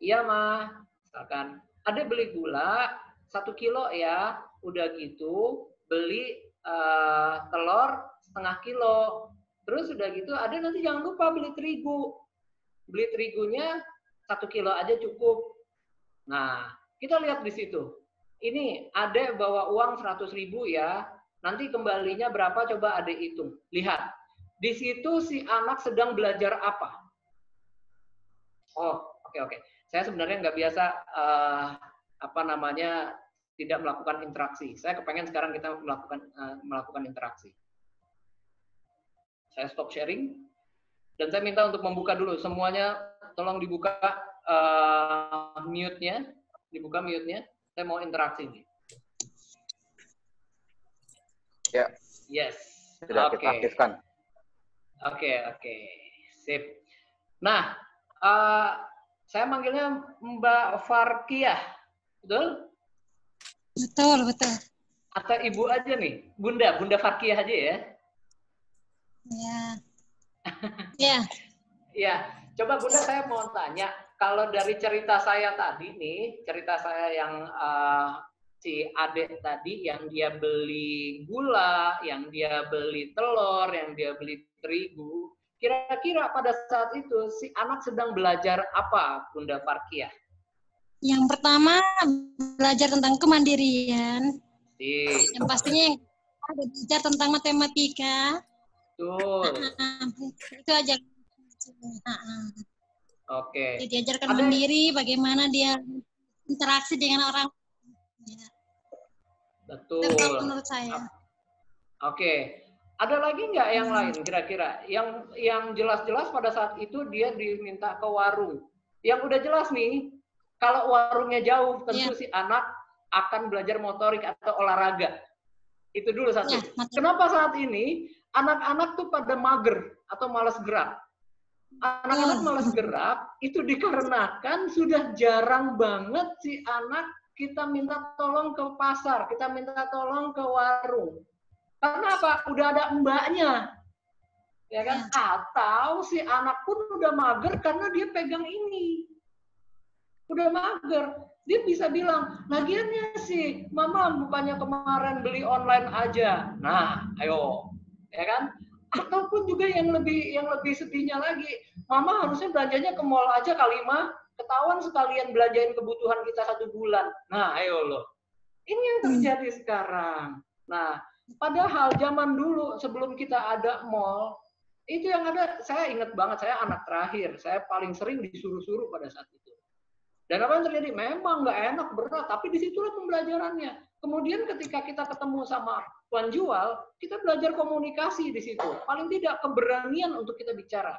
Speaker 4: iya mah, misalkan, adek beli gula satu kilo ya, udah gitu, beli uh, telur setengah kilo, terus udah gitu, ada nanti jangan lupa beli terigu, beli terigunya satu kilo aja cukup. Nah, kita lihat di situ. Ini ada bawa uang 100 ribu ya, nanti kembalinya berapa coba ada hitung. Lihat, di situ si anak sedang belajar apa? Oh, oke oke. Saya sebenarnya nggak biasa eh, apa namanya tidak melakukan interaksi. Saya kepengen sekarang kita melakukan eh, melakukan interaksi. Saya stop sharing dan saya minta untuk membuka dulu semuanya. Tolong dibuka eh, mute-nya, dibuka mute-nya. Saya mau interaksi nih.
Speaker 6: Ya.
Speaker 4: Yes.
Speaker 6: Sudah
Speaker 4: Oke.
Speaker 6: kita aktifkan.
Speaker 4: Oke, oke. Sip. Nah, eh, saya manggilnya Mbak Farkiah. Betul?
Speaker 7: Betul, betul.
Speaker 4: Atau Ibu aja nih? Bunda, Bunda Farkiah aja ya?
Speaker 7: Ya. Ya,
Speaker 4: Iya. Coba Bunda saya mau tanya, kalau dari cerita saya tadi nih, cerita saya yang eh, si Adek tadi, yang dia beli gula, yang dia beli telur, yang dia beli terigu, kira-kira pada saat itu si anak sedang belajar apa, Bunda Farkiah?
Speaker 7: yang pertama belajar tentang kemandirian.
Speaker 4: Sip.
Speaker 7: Yang pastinya yang ada belajar tentang matematika.
Speaker 4: Betul.
Speaker 7: Nah, itu aja.
Speaker 4: Oke.
Speaker 7: Jadi diajarkan
Speaker 4: Ada-
Speaker 7: mandiri, bagaimana dia interaksi dengan orang. Ya,
Speaker 4: Betul.
Speaker 7: itu menurut saya.
Speaker 4: Oke. Ada lagi nggak yang lain kira-kira? Yang yang jelas-jelas pada saat itu dia diminta ke warung. Yang udah jelas nih, kalau warungnya jauh, tentu
Speaker 7: Iya.
Speaker 4: si anak akan belajar motorik atau olahraga. Itu dulu satu.
Speaker 7: Ya, matematika.
Speaker 4: Kenapa saat ini anak-anak tuh pada mager atau malas gerak? Anak-anak malas gerak itu dikarenakan sudah jarang banget si anak kita minta tolong ke pasar, kita minta tolong ke warung. Karena apa? Udah ada mbaknya. Ya kan? Atau si anak pun udah mager karena dia pegang ini. Udah mager. Dia bisa bilang, lagiannya sih, mama bukannya kemarin beli online aja. Nah, ayo. Ya kan? Ataupun juga yang lebih yang lebih sedihnya lagi, mama harusnya belanjanya ke mall aja kali mah. Ketahuan sekalian belanjain kebutuhan kita satu bulan. Nah, ayo loh. Ini yang terjadi sekarang. Nah, padahal zaman dulu sebelum kita ada mall, itu yang ada, saya ingat banget, saya anak terakhir. Saya paling sering disuruh-suruh pada saat itu. Dan apa yang terjadi? Memang nggak enak, berat, tapi di situlah pembelajarannya. Kemudian ketika kita ketemu sama tuan jual, kita belajar komunikasi di situ. Paling tidak keberanian untuk kita bicara.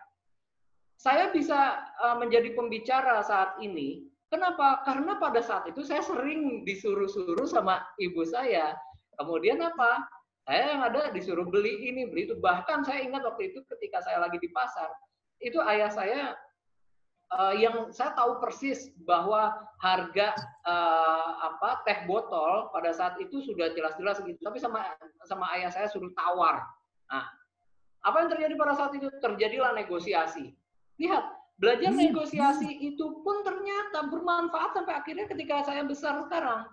Speaker 4: Saya bisa uh, menjadi pembicara saat ini. Kenapa? Karena pada saat itu saya sering disuruh-suruh sama ibu saya. Kemudian apa? Saya yang ada disuruh beli ini, beli itu. Bahkan saya ingat waktu itu ketika saya lagi di pasar, itu ayah saya uh, yang saya tahu persis bahwa harga uh, apa teh botol pada saat itu sudah jelas-jelas gitu. Tapi sama sama ayah saya suruh tawar. Nah, apa yang terjadi pada saat itu? Terjadilah negosiasi. Lihat, belajar negosiasi itu pun ternyata bermanfaat sampai akhirnya ketika saya besar sekarang.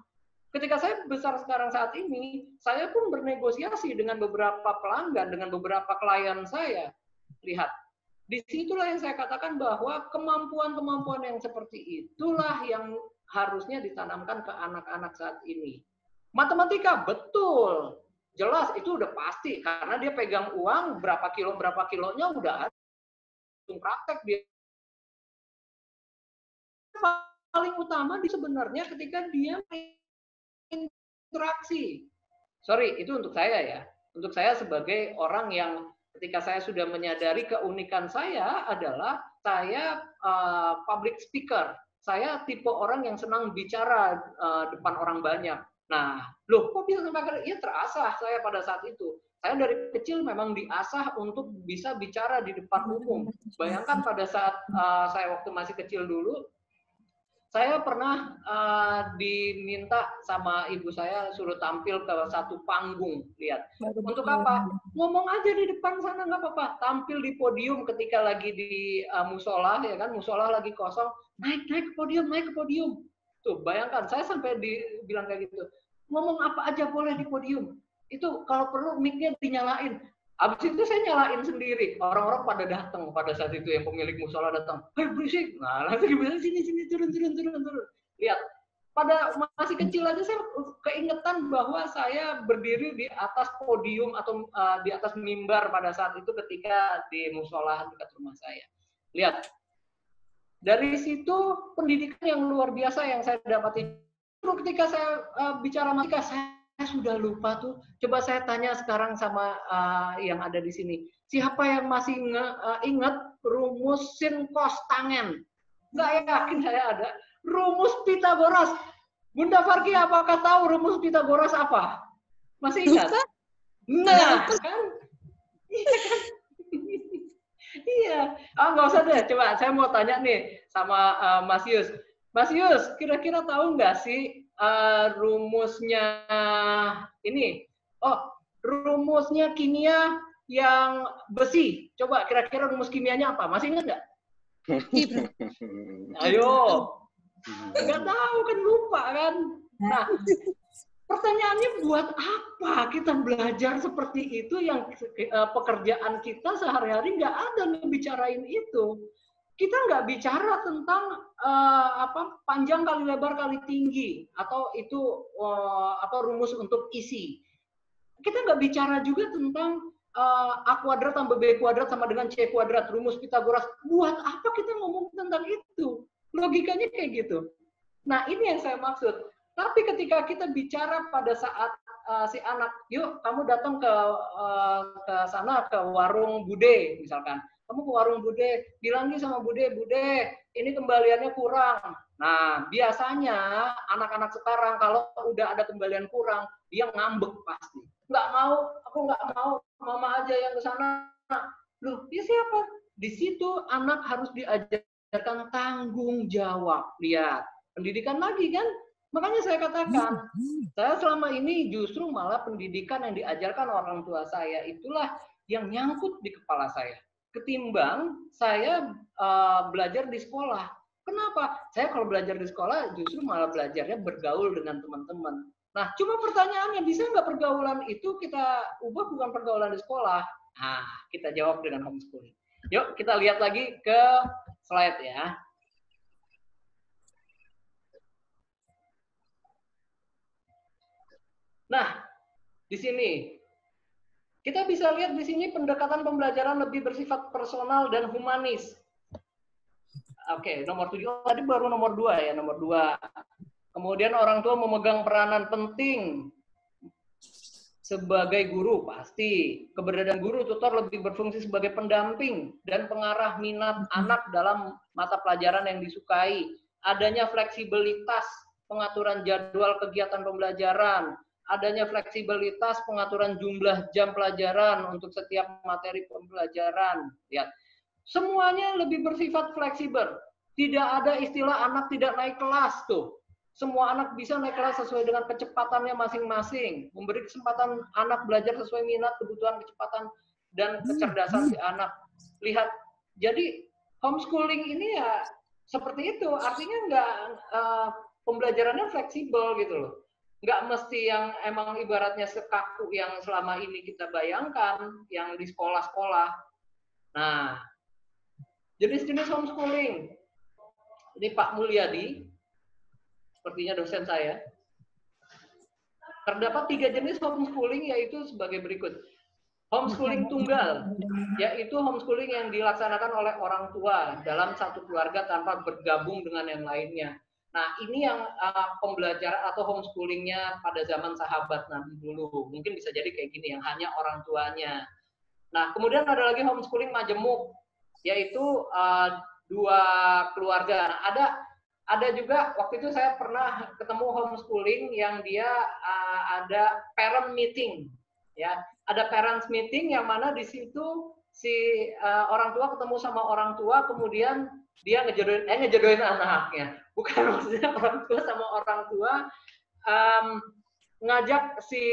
Speaker 4: Ketika saya besar sekarang saat ini, saya pun bernegosiasi dengan beberapa pelanggan, dengan beberapa klien saya. Lihat, di situlah yang saya katakan bahwa kemampuan-kemampuan yang seperti itulah yang harusnya ditanamkan ke anak-anak saat ini. Matematika betul, jelas itu udah pasti karena dia pegang uang berapa kilo berapa kilonya udah ada praktek dia paling utama di sebenarnya ketika dia interaksi. Sorry, itu untuk saya ya. Untuk saya sebagai orang yang ketika saya sudah menyadari keunikan saya adalah saya uh, public speaker. Saya tipe orang yang senang bicara uh, depan orang banyak. Nah, loh kok bisa sampai ya terasah saya pada saat itu. Saya dari kecil memang diasah untuk bisa bicara di depan umum. Bayangkan pada saat uh, saya waktu masih kecil dulu, saya pernah uh, diminta sama ibu saya suruh tampil ke satu panggung. Lihat, untuk apa? Ngomong aja di depan sana nggak apa-apa. Tampil di podium ketika lagi di uh, musola, ya kan? Musola lagi kosong, naik naik ke podium, naik ke podium. Tuh, bayangkan saya sampai dibilang kayak gitu. Ngomong apa aja boleh di podium. Itu kalau perlu mic-nya dinyalain. Habis itu saya nyalain sendiri. Orang-orang pada datang pada saat itu yang pemilik musola datang. Hei berisik. Nah langsung dibilang sini sini turun turun turun turun. Lihat pada masih kecil aja saya keingetan bahwa saya berdiri di atas podium atau uh, di atas mimbar pada saat itu ketika di musola dekat rumah saya. Lihat, dari situ pendidikan yang luar biasa yang saya dapati. Ketika saya uh, bicara matematika, saya sudah lupa tuh. Coba saya tanya sekarang sama uh, yang ada di sini. Siapa yang masih nge, uh, ingat rumus sin cos tangen? Nggak yakin saya ada rumus Pitagoras. Bunda Farki, apakah tahu rumus Pitagoras apa? Masih ingat? Nah, kan? Iya kan? Iya. Ah, nggak usah deh. Coba saya mau tanya nih sama uh, Mas Yus. Mas Yus, kira-kira tahu nggak sih uh, rumusnya ini? Oh, rumusnya kimia yang besi. Coba kira-kira rumus kimianya apa? Masih ingat nggak? Ayo, nggak tahu kan lupa kan nah pertanyaannya buat apa kita belajar seperti itu yang uh, pekerjaan kita sehari-hari nggak ada ngebicarain itu kita nggak bicara tentang uh, apa panjang kali lebar kali tinggi atau itu uh, apa rumus untuk isi kita nggak bicara juga tentang uh, a kuadrat tambah b kuadrat sama dengan c kuadrat rumus Pitagoras buat apa kita ngomong tentang itu logikanya kayak gitu Nah, ini yang saya maksud. Tapi ketika kita bicara pada saat uh, si anak, yuk kamu datang ke uh, ke sana ke warung Bude misalkan. Kamu ke warung Bude, bilang nih sama Bude, Bude, ini kembaliannya kurang. Nah, biasanya anak-anak sekarang kalau udah ada kembalian kurang, dia ngambek pasti. Nggak mau, aku nggak mau, mama aja yang ke sana. Loh, dia siapa? Di situ anak harus diajarkan tanggung jawab. Lihat, pendidikan lagi kan. Makanya saya katakan, saya selama ini justru malah pendidikan yang diajarkan orang tua saya itulah yang nyangkut di kepala saya. Ketimbang saya uh, belajar di sekolah. Kenapa? Saya kalau belajar di sekolah justru malah belajarnya bergaul dengan teman-teman. Nah, cuma pertanyaannya bisa nggak pergaulan itu kita ubah bukan pergaulan di sekolah? Nah, kita jawab dengan homeschooling. Yuk kita lihat lagi ke slide ya. Nah, di sini kita bisa lihat di sini pendekatan pembelajaran lebih bersifat personal dan humanis. Oke, nomor tujuh. Tadi baru nomor dua ya, nomor dua. Kemudian orang tua memegang peranan penting sebagai guru pasti. Keberadaan guru tutor lebih berfungsi sebagai pendamping dan pengarah minat anak dalam mata pelajaran yang disukai. Adanya fleksibilitas pengaturan jadwal kegiatan pembelajaran adanya fleksibilitas pengaturan jumlah jam pelajaran untuk setiap materi pembelajaran. Ya, semuanya lebih bersifat fleksibel. Tidak ada istilah anak tidak naik kelas tuh. Semua anak bisa naik kelas sesuai dengan kecepatannya masing-masing. Memberi kesempatan anak belajar sesuai minat, kebutuhan, kecepatan, dan kecerdasan si anak. Lihat, jadi homeschooling ini ya seperti itu. Artinya nggak uh, pembelajarannya fleksibel gitu loh nggak mesti yang emang ibaratnya sekaku yang selama ini kita bayangkan yang di sekolah-sekolah. Nah, jenis-jenis homeschooling. Ini Pak Mulyadi, sepertinya dosen saya. Terdapat tiga jenis homeschooling yaitu sebagai berikut. Homeschooling tunggal, yaitu homeschooling yang dilaksanakan oleh orang tua dalam satu keluarga tanpa bergabung dengan yang lainnya. Nah, ini yang uh, pembelajaran atau homeschoolingnya pada zaman sahabat Nabi dulu. Mungkin bisa jadi kayak gini, yang hanya orang tuanya. Nah, kemudian ada lagi homeschooling majemuk, yaitu uh, dua keluarga. Nah, ada ada juga waktu itu saya pernah ketemu homeschooling yang dia uh, ada parent meeting, ya. Ada parents meeting yang mana di situ si uh, orang tua ketemu sama orang tua, kemudian dia ngejodohin eh ngejodohin anaknya bukan maksudnya orang tua sama orang tua um, ngajak si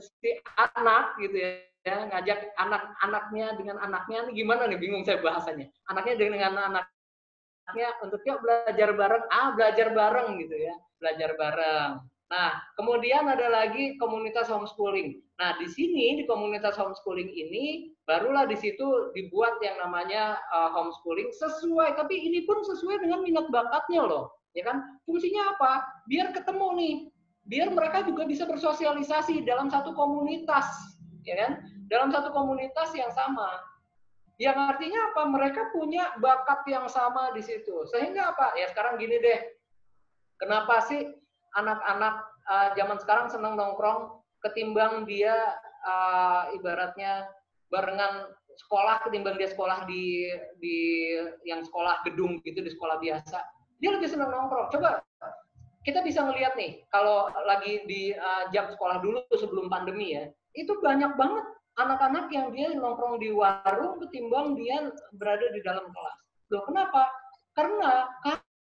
Speaker 4: si anak gitu ya ya ngajak anak-anaknya dengan anaknya ini gimana nih? Bingung saya bahasanya. Anaknya dengan anaknya untuk yuk belajar bareng. Ah belajar bareng gitu ya. Belajar bareng Nah, kemudian ada lagi komunitas homeschooling. Nah, di sini di komunitas homeschooling ini barulah di situ dibuat yang namanya uh, homeschooling sesuai, tapi ini pun sesuai dengan minat bakatnya loh, ya kan? Fungsinya apa? Biar ketemu nih, biar mereka juga bisa bersosialisasi dalam satu komunitas, ya kan? Dalam satu komunitas yang sama. Yang artinya apa? Mereka punya bakat yang sama di situ. Sehingga apa? Ya sekarang gini deh. Kenapa sih anak-anak uh, zaman sekarang senang nongkrong ketimbang dia uh, ibaratnya barengan sekolah ketimbang dia sekolah di di yang sekolah gedung gitu di sekolah biasa. Dia lebih senang nongkrong. Coba kita bisa ngelihat nih kalau lagi di uh, jam sekolah dulu sebelum pandemi ya itu banyak banget anak-anak yang dia nongkrong di warung ketimbang dia berada di dalam kelas. Loh kenapa? Karena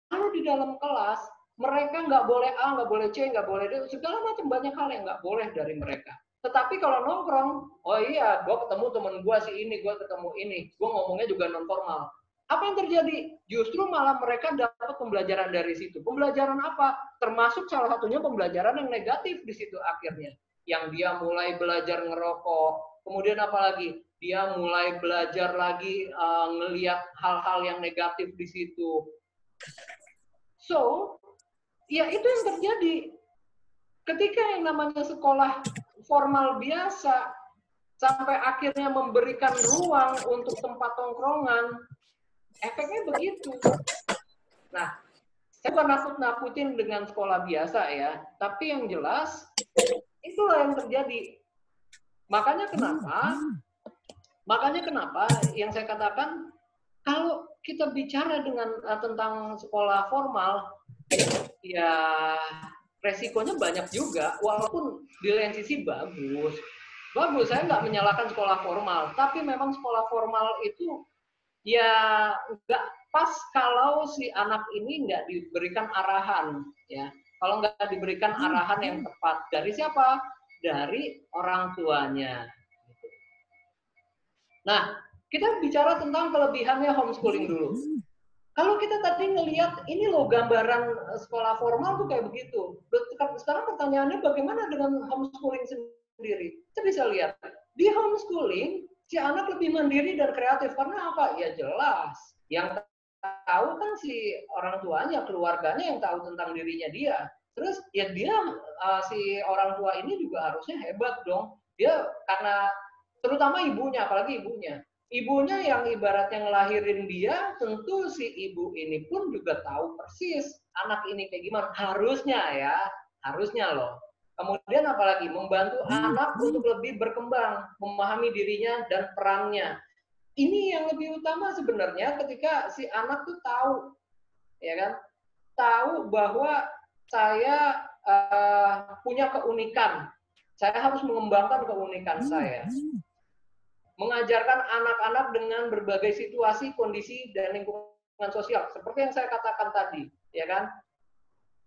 Speaker 4: kalau di dalam kelas mereka nggak boleh A, nggak boleh C, nggak boleh D, segala macam banyak hal yang nggak boleh dari mereka. Tetapi kalau nongkrong, oh iya, gue ketemu temen gue si ini, gue ketemu ini, gue ngomongnya juga non formal. Apa yang terjadi? Justru malah mereka dapat pembelajaran dari situ. Pembelajaran apa? Termasuk salah satunya pembelajaran yang negatif di situ akhirnya. Yang dia mulai belajar ngerokok, kemudian apa lagi? Dia mulai belajar lagi uh, ngelihat hal-hal yang negatif di situ. So, ya itu yang terjadi. Ketika yang namanya sekolah formal biasa sampai akhirnya memberikan ruang untuk tempat tongkrongan, efeknya begitu. Nah, saya bukan nakut-nakutin dengan sekolah biasa ya, tapi yang jelas itulah yang terjadi. Makanya kenapa? Makanya kenapa yang saya katakan kalau kita bicara dengan uh, tentang sekolah formal, ya resikonya banyak juga. Walaupun di lain sisi bagus, bagus. Saya nggak menyalahkan sekolah formal, tapi memang sekolah formal itu ya nggak pas kalau si anak ini nggak diberikan arahan, ya. Kalau nggak diberikan arahan yang tepat dari siapa? Dari orang tuanya. Nah, kita bicara tentang kelebihannya homeschooling dulu. Kalau kita tadi ngelihat ini loh gambaran sekolah formal tuh kayak begitu. Sekarang pertanyaannya bagaimana dengan homeschooling sendiri? Kita bisa lihat di homeschooling si anak lebih mandiri dan kreatif karena apa? Ya jelas. Yang tahu kan si orang tuanya, keluarganya yang tahu tentang dirinya dia. Terus ya dia uh, si orang tua ini juga harusnya hebat dong. Dia karena terutama ibunya, apalagi ibunya ibunya yang ibaratnya ngelahirin dia, tentu si ibu ini pun juga tahu persis anak ini kayak gimana. Harusnya ya, harusnya loh. Kemudian apalagi membantu anak untuk lebih berkembang, memahami dirinya dan perannya. Ini yang lebih utama sebenarnya ketika si anak tuh tahu, ya kan, tahu bahwa saya uh, punya keunikan, saya harus mengembangkan keunikan saya mengajarkan anak-anak dengan berbagai situasi, kondisi, dan lingkungan sosial. Seperti yang saya katakan tadi, ya kan?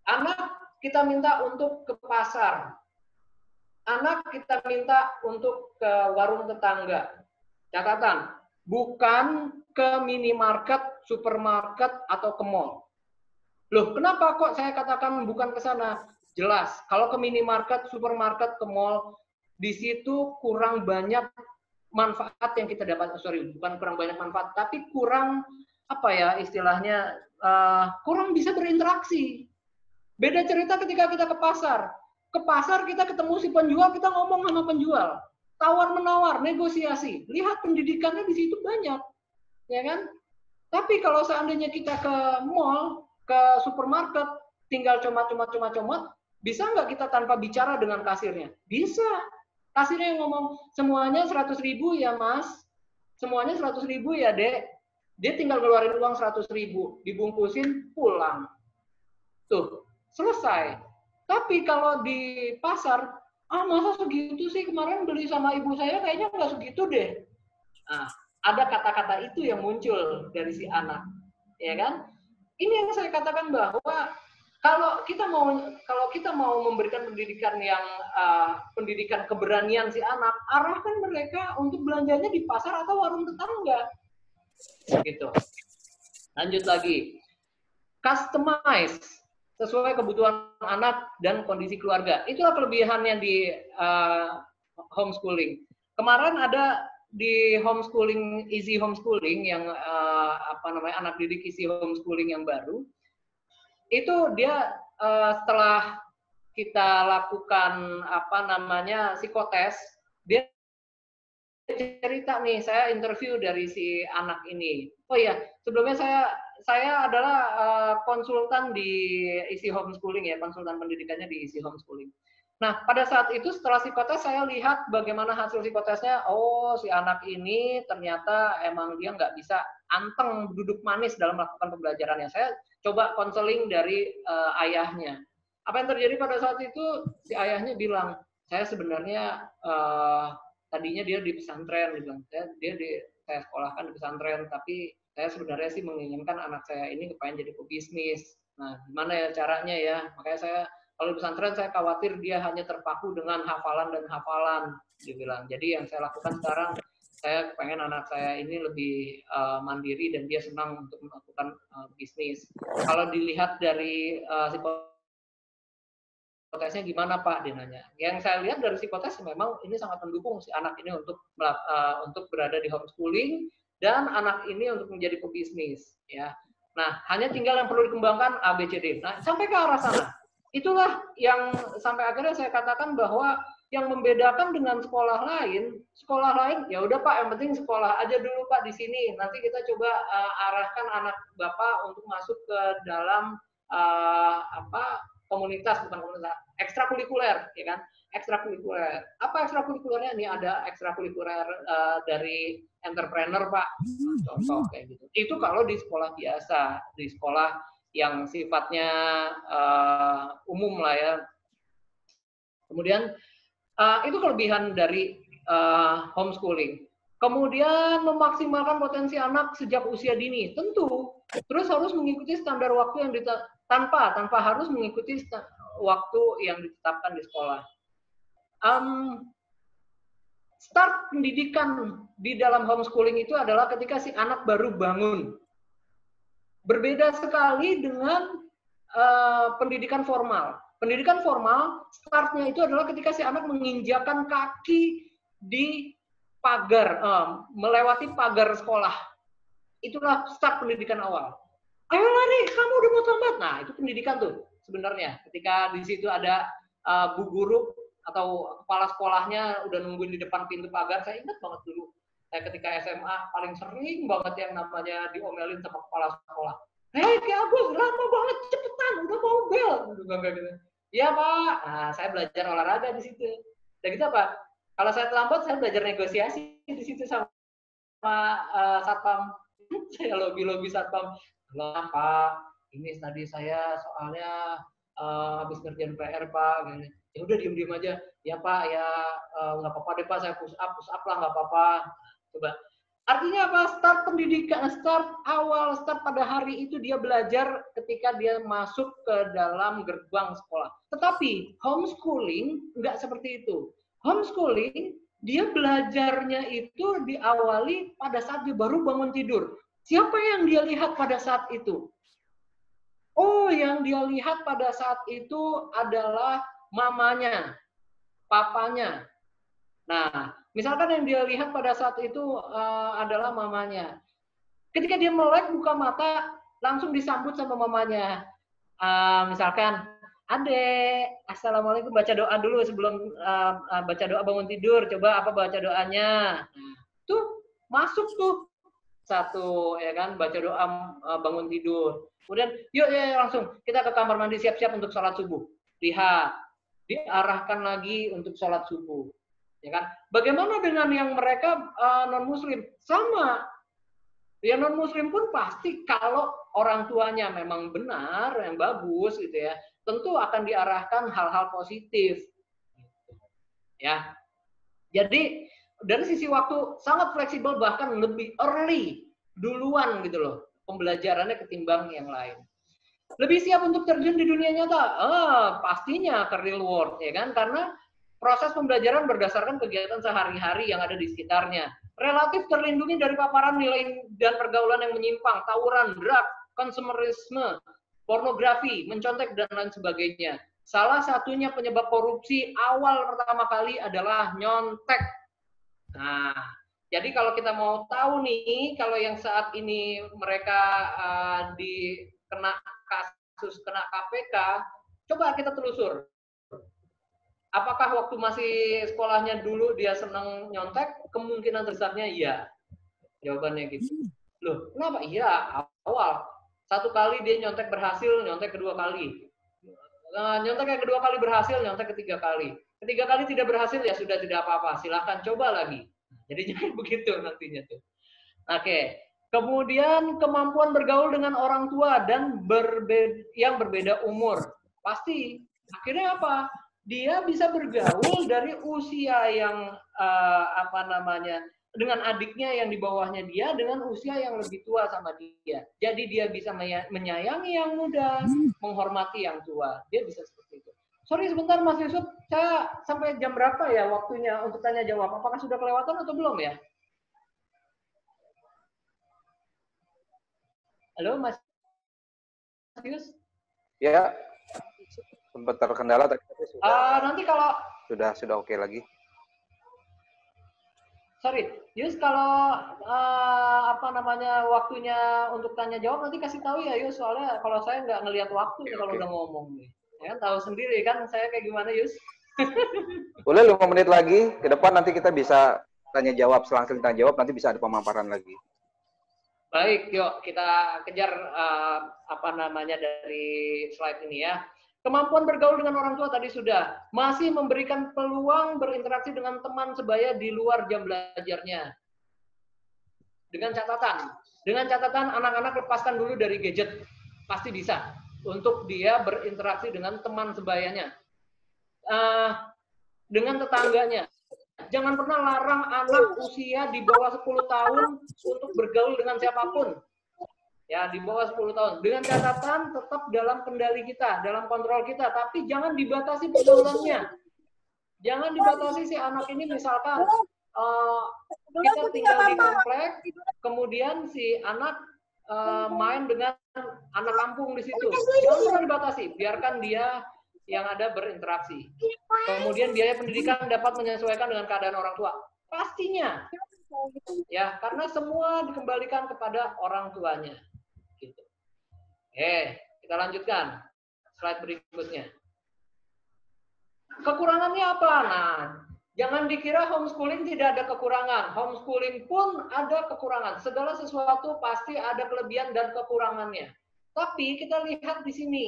Speaker 4: Anak kita minta untuk ke pasar. Anak kita minta untuk ke warung tetangga. Catatan, bukan ke minimarket, supermarket, atau ke mall. Loh, kenapa kok saya katakan bukan ke sana? Jelas, kalau ke minimarket, supermarket, ke mall, di situ kurang banyak manfaat yang kita dapat sorry bukan kurang banyak manfaat tapi kurang apa ya istilahnya uh, kurang bisa berinteraksi. Beda cerita ketika kita ke pasar. Ke pasar kita ketemu si penjual kita ngomong sama penjual. Tawar menawar negosiasi. Lihat pendidikannya di situ banyak ya kan? Tapi kalau seandainya kita ke mall ke supermarket tinggal cuma-cuma cuma-cuma bisa nggak kita tanpa bicara dengan kasirnya? Bisa Kasirnya yang ngomong, semuanya 100 ribu ya mas, semuanya 100 ribu ya dek. Dia tinggal keluarin uang 100 ribu, dibungkusin, pulang. Tuh, selesai. Tapi kalau di pasar, ah masa segitu sih kemarin beli sama ibu saya kayaknya nggak segitu deh. Nah, ada kata-kata itu yang muncul dari si anak, ya kan? Ini yang saya katakan bahwa kalau kita mau kalau kita mau memberikan pendidikan yang uh, pendidikan keberanian si anak, arahkan mereka untuk belanjanya di pasar atau warung tetangga. Gitu. Lanjut lagi. Customize. sesuai kebutuhan anak dan kondisi keluarga. Itulah kelebihannya di uh, homeschooling. Kemarin ada di homeschooling easy homeschooling yang uh, apa namanya anak didik easy homeschooling yang baru itu dia uh, setelah kita lakukan apa namanya psikotes dia cerita nih saya interview dari si anak ini. Oh iya sebelumnya saya saya adalah uh, konsultan di isi homeschooling ya konsultan pendidikannya di isi homeschooling Nah, pada saat itu setelah psikotes saya lihat bagaimana hasil psikotesnya. Oh, si anak ini ternyata emang dia nggak bisa anteng duduk manis dalam melakukan pembelajarannya. Saya coba konseling dari uh, ayahnya. Apa yang terjadi pada saat itu? Si ayahnya bilang, saya sebenarnya uh, tadinya dia di pesantren, dia bilang, saya, dia di saya sekolahkan di pesantren, tapi saya sebenarnya sih menginginkan anak saya ini kepengen jadi pebisnis. Nah, gimana ya caranya ya? Makanya saya kalau di pesantren saya khawatir dia hanya terpaku dengan hafalan dan hafalan, dia bilang. Jadi yang saya lakukan sekarang, saya pengen anak saya ini lebih uh, mandiri dan dia senang untuk melakukan uh, bisnis. Kalau dilihat dari uh, psikotesnya gimana Pak? Dia nanya. Yang saya lihat dari psikotes memang ini sangat mendukung si anak ini untuk uh, untuk berada di homeschooling dan anak ini untuk menjadi pebisnis. Ya. Nah, hanya tinggal yang perlu dikembangkan ABCD. Nah, sampai ke arah sana itulah yang sampai akhirnya saya katakan bahwa yang membedakan dengan sekolah lain, sekolah lain ya udah Pak, yang penting sekolah aja dulu Pak di sini. Nanti kita coba uh, arahkan anak Bapak untuk masuk ke dalam uh, apa komunitas bukan komunitas ekstrakurikuler, ya kan? Ekstrakurikuler. Apa ekstrakurikulernya? Ini ada ekstrakurikuler uh, dari entrepreneur Pak, contoh kayak gitu. Itu kalau di sekolah biasa, di sekolah yang sifatnya uh, umum lah ya. Kemudian uh, itu kelebihan dari uh, homeschooling. Kemudian memaksimalkan potensi anak sejak usia dini, tentu terus harus mengikuti standar waktu yang tanpa tanpa harus mengikuti waktu yang ditetapkan di sekolah. Um, start pendidikan di dalam homeschooling itu adalah ketika si anak baru bangun Berbeda sekali dengan uh, pendidikan formal. Pendidikan formal, startnya itu adalah ketika si anak menginjakan kaki di pagar, uh, melewati pagar sekolah. Itulah start pendidikan awal. Ayo lari, kamu udah mau terlambat. Nah, itu pendidikan tuh sebenarnya. Ketika di situ ada uh, bu guru atau kepala sekolahnya udah nungguin di depan pintu pagar, saya ingat banget dulu saya ketika SMA paling sering banget yang namanya diomelin sama kepala sekolah. Hei, kayak Agus, lama banget, cepetan, udah mau bel. Gitu. Iya Pak, nah, saya belajar olahraga di situ. Dan gitu apa? Kalau saya terlambat, saya belajar negosiasi di situ sama, sama uh, satpam. saya lobby-lobby satpam. Halo Pak, ini tadi saya soalnya uh, habis ngerjain PR Pak. Gini. Ya udah diem-diem aja. Ya Pak, ya eh, nggak uh, apa-apa deh Pak, saya push up, push up lah nggak apa-apa. Coba. Artinya apa? Start pendidikan, start awal, start pada hari itu dia belajar ketika dia masuk ke dalam gerbang sekolah. Tetapi homeschooling nggak seperti itu. Homeschooling dia belajarnya itu diawali pada saat dia baru bangun tidur. Siapa yang dia lihat pada saat itu? Oh, yang dia lihat pada saat itu adalah mamanya, papanya. Nah, Misalkan yang dia lihat pada saat itu uh, adalah mamanya. Ketika dia melek buka mata, langsung disambut sama mamanya. Uh, misalkan, Ade, assalamualaikum baca doa dulu sebelum uh, uh, baca doa bangun tidur. Coba apa baca doanya? Nah, tuh masuk tuh satu ya kan baca doa uh, bangun tidur. Kemudian yuk ya, ya langsung kita ke kamar mandi siap-siap untuk sholat subuh. Lihat, diarahkan lagi untuk sholat subuh ya kan? Bagaimana dengan yang mereka uh, eh, non muslim? Sama. Yang non muslim pun pasti kalau orang tuanya memang benar, yang bagus gitu ya, tentu akan diarahkan hal-hal positif. Ya. Jadi dari sisi waktu sangat fleksibel bahkan lebih early duluan gitu loh pembelajarannya ketimbang yang lain. Lebih siap untuk terjun di dunia nyata? Ah, pastinya ke real world ya kan karena proses pembelajaran berdasarkan kegiatan sehari-hari yang ada di sekitarnya. Relatif terlindungi dari paparan nilai dan pergaulan yang menyimpang, tawuran, drug, konsumerisme, pornografi, mencontek dan lain sebagainya. Salah satunya penyebab korupsi awal pertama kali adalah nyontek. Nah, jadi kalau kita mau tahu nih, kalau yang saat ini mereka uh, dikena kasus kena KPK, coba kita telusur. Apakah waktu masih sekolahnya dulu dia senang nyontek? Kemungkinan besarnya iya. Jawabannya gitu. Loh, kenapa? Iya, awal. Satu kali dia nyontek berhasil, nyontek kedua kali. Nah, nyontek yang kedua kali berhasil, nyontek ketiga kali. Ketiga kali tidak berhasil, ya sudah tidak apa-apa. Silahkan coba lagi. Jadi jangan begitu nantinya tuh. Oke. Kemudian kemampuan bergaul dengan orang tua dan berbeda, yang berbeda umur. Pasti. Akhirnya apa? Dia bisa bergaul dari usia yang uh, apa namanya dengan adiknya yang di bawahnya dia dengan usia yang lebih tua sama dia. Jadi dia bisa menyayangi yang muda, menghormati yang tua. Dia bisa seperti itu. Sorry sebentar Mas Yusuf, saya sampai jam berapa ya waktunya untuk tanya jawab? Apakah sudah kelewatan atau belum ya? Halo Mas Yus?
Speaker 6: Ya, sempat terkendala tapi sudah.
Speaker 4: Uh, nanti kalau
Speaker 6: sudah sudah oke okay lagi.
Speaker 4: Sorry, Yus kalau uh, apa namanya waktunya untuk tanya jawab nanti kasih tahu ya Yus soalnya kalau saya nggak ngelihat waktu okay, kalau okay. udah ngomong nih. Ya tahu sendiri kan saya kayak gimana Yus.
Speaker 6: Boleh lima menit lagi ke depan nanti kita bisa tanya jawab selang-seling tanya jawab nanti bisa ada pemaparan lagi.
Speaker 4: Baik, yuk kita kejar uh, apa namanya dari slide ini ya. Kemampuan bergaul dengan orang tua tadi sudah. Masih memberikan peluang berinteraksi dengan teman sebaya di luar jam belajarnya. Dengan catatan. Dengan catatan anak-anak lepaskan dulu dari gadget. Pasti bisa. Untuk dia berinteraksi dengan teman sebayanya. Uh, dengan tetangganya. Jangan pernah larang anak usia di bawah 10 tahun untuk bergaul dengan siapa pun ya di bawah 10 tahun. Dengan catatan tetap dalam kendali kita dalam kontrol kita. Tapi jangan dibatasi pergaulannya jangan dibatasi si anak ini misalkan uh, kita tinggal di komplek kemudian si anak uh, main dengan anak kampung di situ. Jangan dibatasi. Biarkan dia yang ada berinteraksi. Kemudian biaya pendidikan dapat menyesuaikan dengan keadaan orang tua. Pastinya. Ya karena semua dikembalikan kepada orang tuanya Oke, kita lanjutkan. Slide berikutnya. Kekurangannya apa? Nah, jangan dikira homeschooling tidak ada kekurangan. Homeschooling pun ada kekurangan. Segala sesuatu pasti ada kelebihan dan kekurangannya. Tapi kita lihat di sini,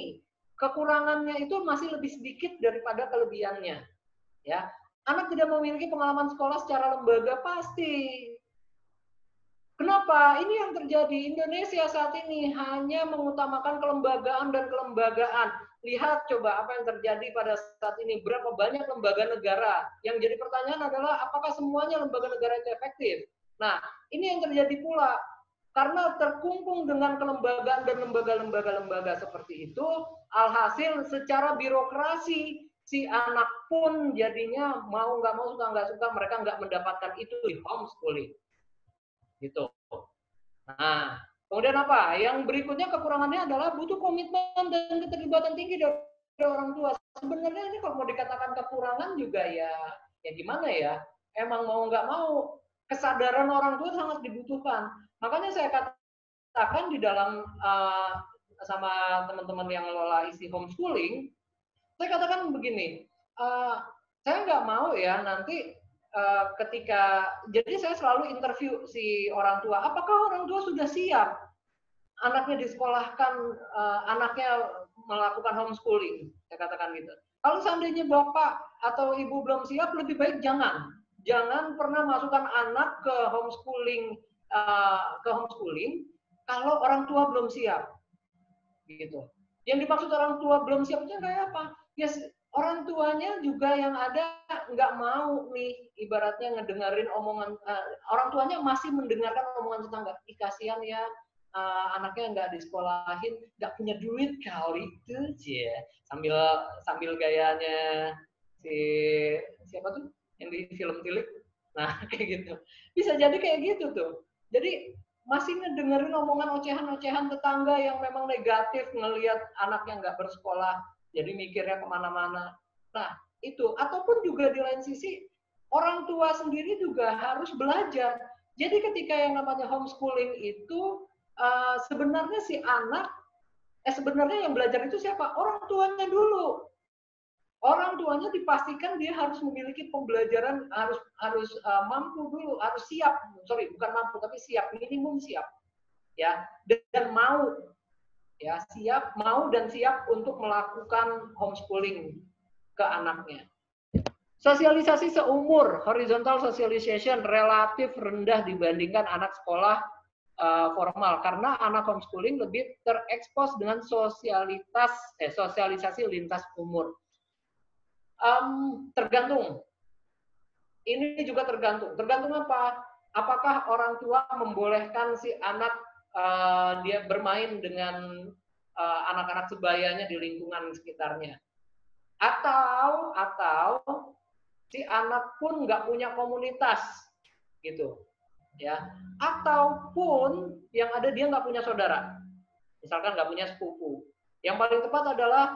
Speaker 4: kekurangannya itu masih lebih sedikit daripada kelebihannya. Ya, anak tidak memiliki pengalaman sekolah secara lembaga pasti Kenapa? Ini yang terjadi. Indonesia saat ini hanya mengutamakan kelembagaan dan kelembagaan. Lihat coba apa yang terjadi pada saat ini. Berapa banyak lembaga negara. Yang jadi pertanyaan adalah apakah semuanya lembaga negara itu efektif? Nah, ini yang terjadi pula. Karena terkungkung dengan kelembagaan dan lembaga-lembaga-lembaga seperti itu, alhasil secara birokrasi si anak pun jadinya mau nggak mau suka nggak suka mereka nggak mendapatkan itu di homeschooling gitu. Nah, kemudian apa? Yang berikutnya kekurangannya adalah butuh komitmen dan keterlibatan tinggi dari orang tua. Sebenarnya ini kalau mau dikatakan kekurangan juga ya, ya gimana ya? Emang mau nggak mau, kesadaran orang tua sangat dibutuhkan. Makanya saya katakan di dalam uh, sama teman-teman yang ngelola isi homeschooling, saya katakan begini, uh, saya nggak mau ya nanti Eh, ketika jadi saya selalu interview si orang tua, apakah orang tua sudah siap anaknya disekolahkan, uh, anaknya melakukan homeschooling, saya katakan gitu. Kalau seandainya bapak atau ibu belum siap, lebih baik jangan, jangan pernah masukkan anak ke homeschooling, uh, ke homeschooling kalau orang tua belum siap, gitu. Yang dimaksud orang tua belum siap itu kayak apa? Ya orang tuanya juga yang ada nggak mau nih ibaratnya ngedengerin omongan uh, orang tuanya masih mendengarkan omongan tetangga. Ih, kasihan ya uh, anaknya nggak disekolahin nggak punya duit kali itu. Ya sambil sambil gayanya si siapa tuh yang di film tilik. Nah kayak gitu. Bisa jadi kayak gitu tuh. Jadi masih ngedengerin omongan ocehan-ocehan tetangga yang memang negatif ngelihat anaknya nggak bersekolah, jadi mikirnya ke mana-mana. Nah, itu. Ataupun juga di lain sisi, orang tua sendiri juga harus belajar. Jadi ketika yang namanya homeschooling itu, uh, sebenarnya si anak, eh sebenarnya yang belajar itu siapa? Orang tuanya dulu orang tuanya dipastikan dia harus memiliki pembelajaran harus harus uh, mampu dulu harus siap sorry bukan mampu tapi siap minimum siap ya dan mau ya siap mau dan siap untuk melakukan homeschooling ke anaknya sosialisasi seumur horizontal socialization relatif rendah dibandingkan anak sekolah uh, formal karena anak homeschooling lebih terekspos dengan sosialitas eh, sosialisasi lintas umur Um, tergantung. Ini juga tergantung. Tergantung apa? Apakah orang tua membolehkan si anak uh, dia bermain dengan uh, anak-anak sebayanya di lingkungan sekitarnya? Atau atau si anak pun nggak punya komunitas gitu ya. Ataupun yang ada dia nggak punya saudara. Misalkan nggak punya sepupu. Yang paling tepat adalah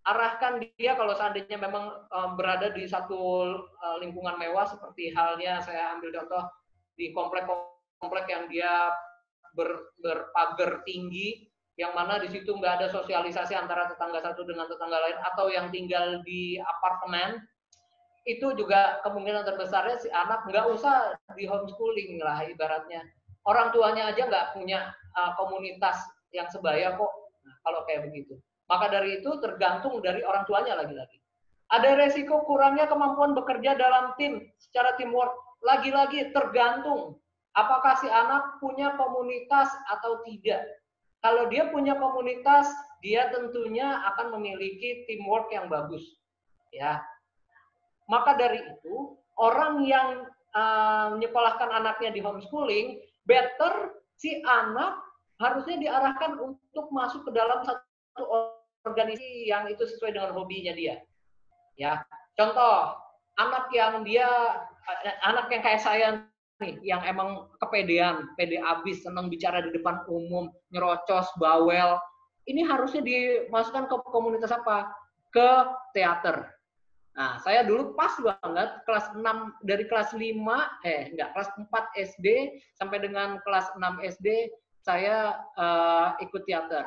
Speaker 4: arahkan dia kalau seandainya memang um, berada di satu lingkungan mewah seperti halnya saya ambil contoh di komplek-komplek yang dia ber, berpagar tinggi yang mana di situ nggak ada sosialisasi antara tetangga satu dengan tetangga lain atau yang tinggal di apartemen itu juga kemungkinan terbesarnya si anak nggak usah di homeschooling lah ibaratnya orang tuanya aja nggak punya uh, komunitas yang sebaya kok nah, kalau kayak begitu maka dari itu tergantung dari orang tuanya lagi-lagi. Ada resiko kurangnya kemampuan bekerja dalam tim secara teamwork. Lagi-lagi tergantung apakah si anak punya komunitas atau tidak. Kalau dia punya komunitas, dia tentunya akan memiliki teamwork yang bagus. Ya. Maka dari itu, orang yang uh, menyekolahkan anaknya di homeschooling, better si anak harusnya diarahkan untuk masuk ke dalam satu organisasi yang itu sesuai dengan hobinya dia. Ya, contoh anak yang dia anak yang kayak saya nih, yang emang kepedean, pede abis, senang bicara di depan umum, nyerocos, bawel, ini harusnya dimasukkan ke komunitas apa? Ke teater. Nah, saya dulu pas banget kelas 6 dari kelas 5 eh enggak kelas 4 SD sampai dengan kelas 6 SD saya uh, ikut teater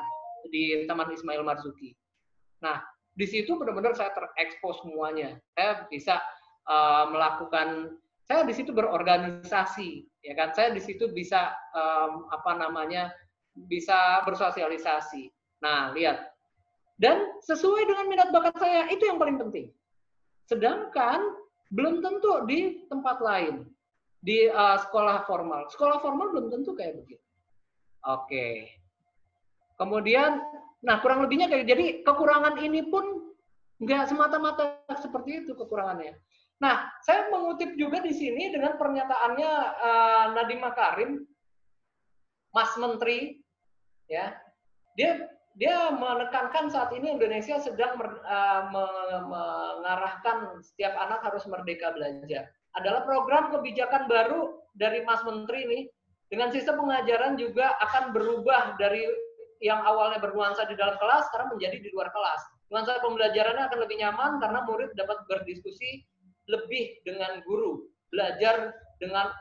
Speaker 4: di Taman Ismail Marzuki. Nah, di situ benar-benar saya terekspos semuanya. Saya bisa uh, melakukan, saya di situ berorganisasi, ya kan? Saya di situ bisa um, apa namanya, bisa bersosialisasi. Nah, lihat. Dan sesuai dengan minat bakat saya, itu yang paling penting. Sedangkan belum tentu di tempat lain, di uh, sekolah formal. Sekolah formal belum tentu kayak begitu. Oke. Kemudian, nah kurang lebihnya kayak jadi kekurangan ini pun nggak semata-mata seperti itu kekurangannya. Nah, saya mengutip juga di sini dengan pernyataannya uh, Nadiem Makarim, Mas Menteri, ya, dia dia menekankan saat ini Indonesia sedang mer, uh, me, mengarahkan setiap anak harus merdeka belajar. Adalah program kebijakan baru dari Mas Menteri ini dengan sistem pengajaran juga akan berubah dari yang awalnya bernuansa di dalam kelas sekarang menjadi di luar kelas. Nuansa pembelajarannya akan lebih nyaman karena murid dapat berdiskusi lebih dengan guru, belajar dengan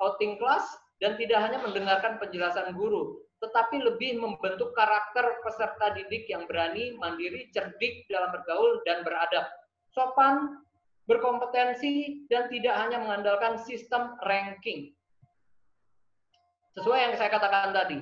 Speaker 4: outing kelas dan tidak hanya mendengarkan penjelasan guru, tetapi lebih membentuk karakter peserta didik yang berani, mandiri, cerdik dalam bergaul dan beradab, sopan, berkompetensi, dan tidak hanya mengandalkan sistem ranking. Sesuai yang saya katakan tadi,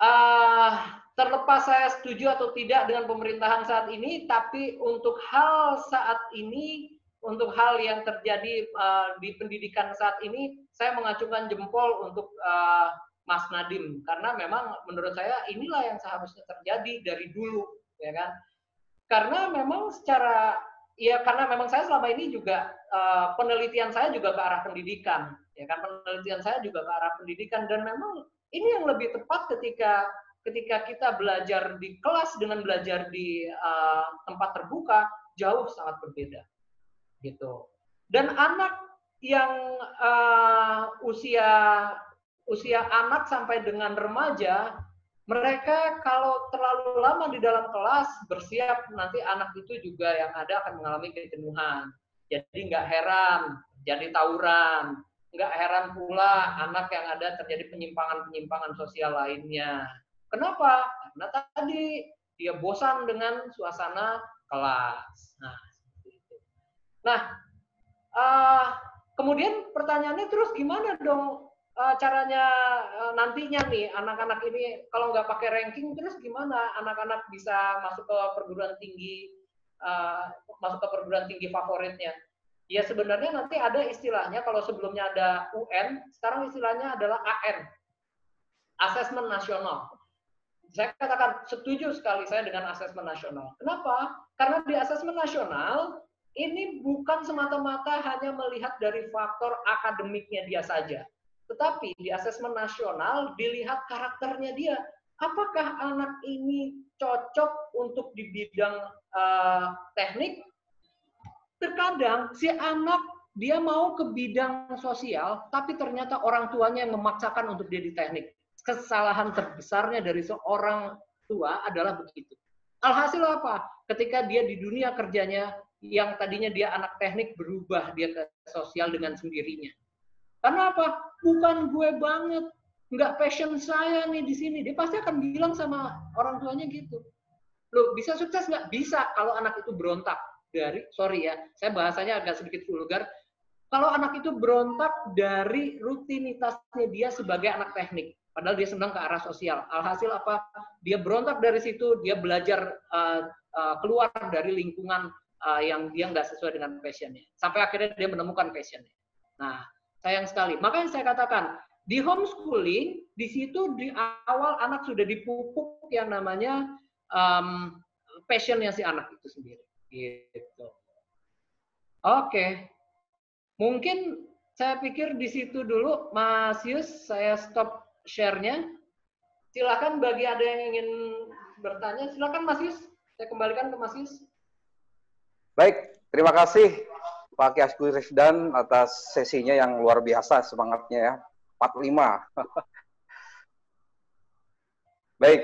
Speaker 4: uh, terlepas saya setuju atau tidak dengan pemerintahan saat ini, tapi untuk hal saat ini, untuk hal yang terjadi uh, di pendidikan saat ini, saya mengacungkan jempol untuk uh, Mas Nadim karena memang menurut saya inilah yang seharusnya terjadi dari dulu, ya kan? Karena memang secara ya karena memang saya selama ini juga uh, penelitian saya juga ke arah pendidikan, ya kan? Penelitian saya juga ke arah pendidikan. Dan memang ini yang lebih tepat ketika ketika kita belajar di kelas dengan belajar di uh, tempat terbuka jauh sangat berbeda gitu dan anak yang uh, usia usia anak sampai dengan remaja, mereka kalau terlalu lama di dalam kelas bersiap nanti anak itu juga yang ada akan mengalami kejenuhan. Jadi nggak heran jadi tawuran, nggak heran pula anak yang ada terjadi penyimpangan-penyimpangan sosial lainnya. Kenapa? Karena tadi dia bosan dengan suasana kelas. Nah, itu. Nah, uh, kemudian pertanyaannya terus gimana dong uh, caranya uh, nantinya nih anak-anak ini kalau nggak pakai ranking terus gimana anak-anak bisa masuk ke perguruan tinggi uh, masuk ke perguruan tinggi favoritnya? Ya sebenarnya nanti ada istilahnya kalau sebelumnya ada UN, sekarang istilahnya adalah AN, Asesmen Nasional. Saya katakan setuju sekali saya dengan asesmen nasional. Kenapa? Karena di asesmen nasional ini bukan semata-mata hanya melihat dari faktor akademiknya dia saja. Tetapi di asesmen nasional dilihat karakternya dia. Apakah anak ini cocok untuk di bidang uh, teknik terkadang si anak dia mau ke bidang sosial, tapi ternyata orang tuanya yang memaksakan untuk dia di teknik. Kesalahan terbesarnya dari seorang tua adalah begitu. Alhasil apa? Ketika dia di dunia kerjanya, yang tadinya dia anak teknik berubah dia ke sosial dengan sendirinya. Karena apa? Bukan gue banget, nggak passion saya nih di sini. Dia pasti akan bilang sama orang tuanya gitu. Loh, bisa sukses nggak? Bisa kalau anak itu berontak dari sorry ya, saya bahasanya agak sedikit vulgar. Kalau anak itu berontak dari rutinitasnya dia sebagai anak teknik, padahal dia senang ke arah sosial. Alhasil apa? Dia berontak dari situ, dia belajar uh, uh, keluar dari lingkungan uh, yang dia nggak sesuai dengan passionnya. Sampai akhirnya dia menemukan passionnya. Nah, sayang sekali. Makanya saya katakan di homeschooling di situ di awal anak sudah dipupuk yang namanya um, passionnya si anak itu sendiri. Gitu. Oke. Mungkin saya pikir di situ dulu, Mas Yus, saya stop share-nya. Silakan bagi ada yang ingin bertanya, silakan Mas Yus. Saya kembalikan ke Mas Yus.
Speaker 6: Baik, terima kasih Pak Kiasku Rifdan atas sesinya yang luar biasa semangatnya ya. 45. Baik,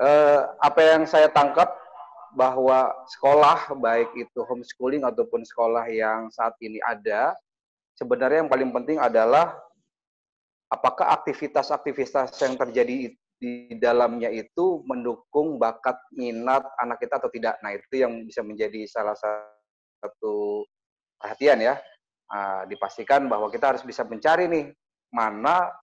Speaker 6: eh, apa yang saya tangkap bahwa sekolah baik itu homeschooling ataupun sekolah yang saat ini ada sebenarnya yang paling penting adalah apakah aktivitas-aktivitas yang terjadi di dalamnya itu mendukung bakat minat anak kita atau tidak. Nah, itu yang bisa menjadi salah satu perhatian ya. Nah, dipastikan bahwa kita harus bisa mencari nih mana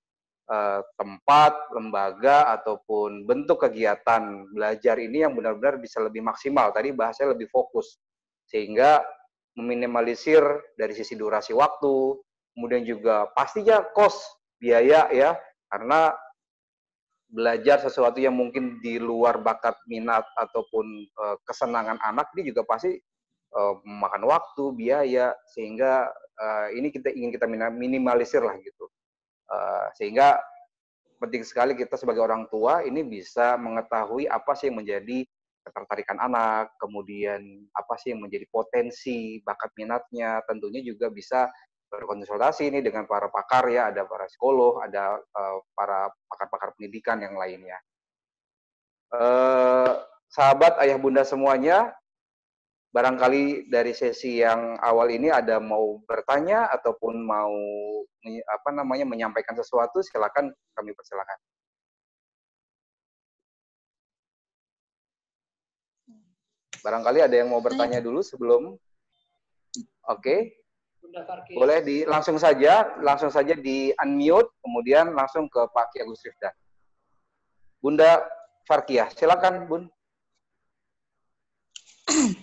Speaker 6: Eh, tempat, lembaga, ataupun bentuk kegiatan belajar ini yang benar-benar bisa lebih maksimal. Tadi bahasanya lebih fokus. Sehingga meminimalisir dari sisi durasi waktu, kemudian juga pastinya kos, biaya ya, karena belajar sesuatu yang mungkin di luar bakat minat ataupun uh, kesenangan anak ini juga pasti uh, memakan waktu, biaya sehingga uh, ini kita ingin kita minimalisir lah gitu. Uh, sehingga penting sekali kita sebagai orang tua ini bisa mengetahui apa sih yang menjadi ketertarikan anak, kemudian apa sih yang menjadi potensi bakat minatnya, tentunya juga bisa berkonsultasi ini dengan para pakar ya, ada para psikolog, ada uh, para pakar-pakar pendidikan yang lainnya. Uh, sahabat ayah bunda semuanya, barangkali dari sesi yang awal ini ada mau bertanya ataupun mau apa namanya menyampaikan sesuatu silakan kami persilakan. Barangkali ada yang mau bertanya dulu sebelum Oke. Okay. Boleh di langsung saja, langsung saja di unmute kemudian langsung ke Pak Ki Agus Rifda. Bunda Farkiah, silakan Bun.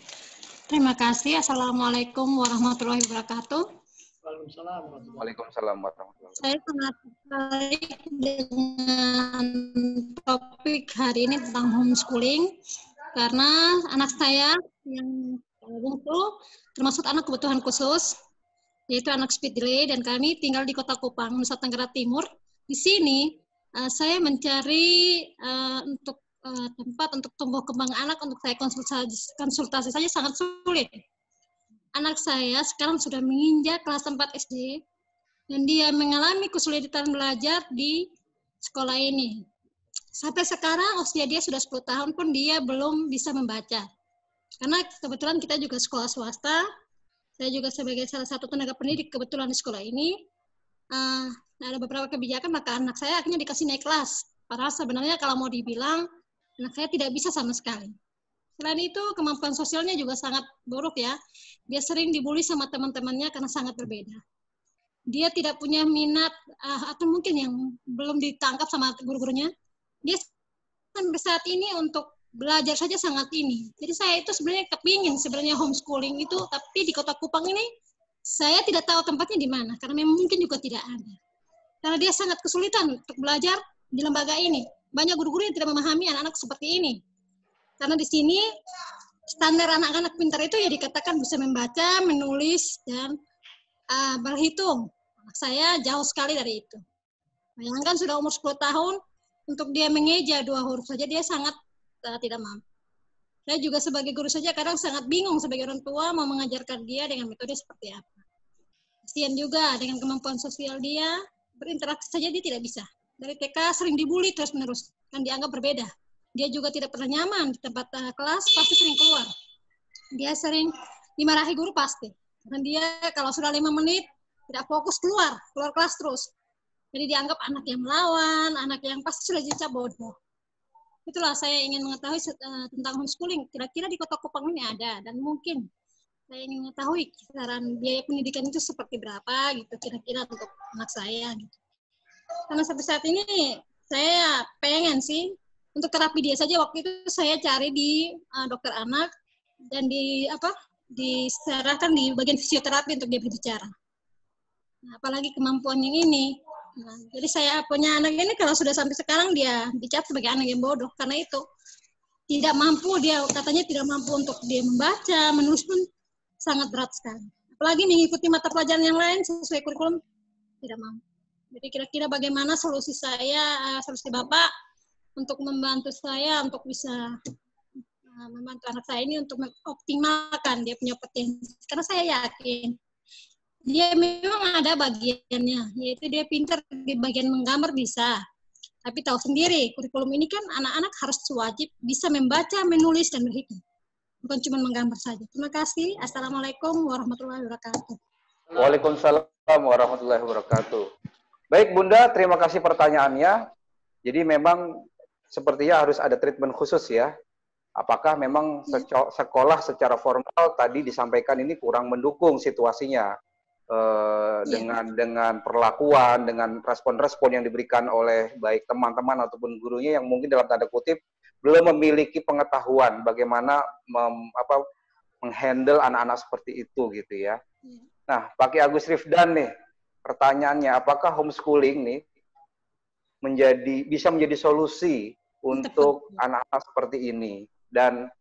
Speaker 7: Terima kasih. Assalamualaikum warahmatullahi wabarakatuh.
Speaker 4: Waalaikumsalam.
Speaker 6: Waalaikumsalam warahmatullahi wabarakatuh.
Speaker 7: Saya sangat tertarik dengan topik hari ini tentang homeschooling karena anak saya yang bungsu termasuk anak kebutuhan khusus yaitu anak speed delay dan kami tinggal di Kota Kupang, Nusa Tenggara Timur. Di sini uh, saya mencari uh, untuk uh, tempat untuk tumbuh kembang anak untuk saya konsultasi, konsultasi saja sangat sulit. Anak saya sekarang sudah menginjak kelas 4 SD dan dia mengalami kesulitan belajar di sekolah ini. Sampai sekarang usia dia sudah 10 tahun pun dia belum bisa membaca. Karena kebetulan kita juga sekolah swasta, saya juga sebagai salah satu tenaga pendidik kebetulan di sekolah ini, uh, ada beberapa kebijakan maka anak saya akhirnya dikasih naik kelas. Padahal sebenarnya kalau mau dibilang, anak saya tidak bisa sama sekali. Selain itu, kemampuan sosialnya juga sangat buruk ya. Dia sering dibully sama teman-temannya karena sangat berbeda. Dia tidak punya minat, uh, atau mungkin yang belum ditangkap sama guru-gurunya, dia sampai saat ini untuk belajar saja sangat ini. Jadi saya itu sebenarnya kepingin sebenarnya homeschooling itu, tapi di kota Kupang ini saya tidak tahu tempatnya di mana, karena memang mungkin juga tidak ada. Karena dia sangat kesulitan untuk belajar di lembaga ini. Banyak guru-guru yang tidak memahami anak-anak seperti ini. Karena di sini standar anak-anak pintar itu ya dikatakan bisa membaca, menulis, dan uh, berhitung. Anak saya jauh sekali dari itu. Bayangkan sudah umur 10 tahun, untuk dia mengeja dua huruf saja dia sangat tidak mampu. Saya juga sebagai guru saja kadang sangat bingung sebagai orang tua mau mengajarkan dia dengan metode seperti apa. Kasihan juga dengan kemampuan sosial dia, berinteraksi saja dia tidak bisa. Dari TK sering dibully terus-menerus, kan dianggap berbeda. Dia juga tidak pernah nyaman di tempat uh, kelas, pasti sering keluar. Dia sering dimarahi guru pasti. Dan dia kalau sudah lima menit, tidak fokus keluar, keluar kelas terus. Jadi dianggap anak yang melawan, anak yang pasti sudah dicap bodoh. Itulah saya ingin mengetahui uh, tentang homeschooling. Kira-kira di kota Kupang ini ada dan mungkin saya ingin mengetahui kisaran biaya pendidikan itu seperti berapa gitu kira-kira untuk anak saya gitu. Karena sampai saat ini saya pengen sih untuk terapi dia saja waktu itu saya cari di uh, dokter anak dan di apa diserahkan di bagian fisioterapi untuk dia berbicara. Nah, apalagi kemampuan yang ini Nah, jadi saya punya anak ini kalau sudah sampai sekarang dia dicap sebagai anak yang bodoh karena itu tidak mampu dia katanya tidak mampu untuk dia membaca, menulis pun sangat berat sekali. Apalagi mengikuti mata pelajaran yang lain sesuai kurikulum tidak mampu. Jadi kira-kira bagaimana solusi saya, eh, solusi Bapak untuk membantu saya untuk bisa eh, membantu anak saya ini untuk mengoptimalkan dia punya potensi. Karena saya yakin dia memang ada bagiannya, yaitu dia pintar di bagian menggambar bisa. Tapi tahu sendiri, kurikulum ini kan anak-anak harus wajib bisa membaca, menulis, dan berhitung. Bukan cuma menggambar saja. Terima kasih. Assalamualaikum warahmatullahi wabarakatuh.
Speaker 6: Waalaikumsalam warahmatullahi wabarakatuh. Baik Bunda, terima kasih pertanyaannya. Jadi memang sepertinya harus ada treatment khusus ya. Apakah memang sekolah secara formal tadi disampaikan ini kurang mendukung situasinya? Uh, dengan dengan perlakuan, dengan respon-respon yang diberikan oleh baik teman-teman ataupun gurunya yang mungkin dalam tanda kutip belum memiliki pengetahuan bagaimana mem, apa menghandle anak-anak seperti itu gitu ya. Iya. Nah, pakai Agus Rifdan nih, pertanyaannya apakah homeschooling nih menjadi bisa menjadi solusi untuk anak-anak seperti ini dan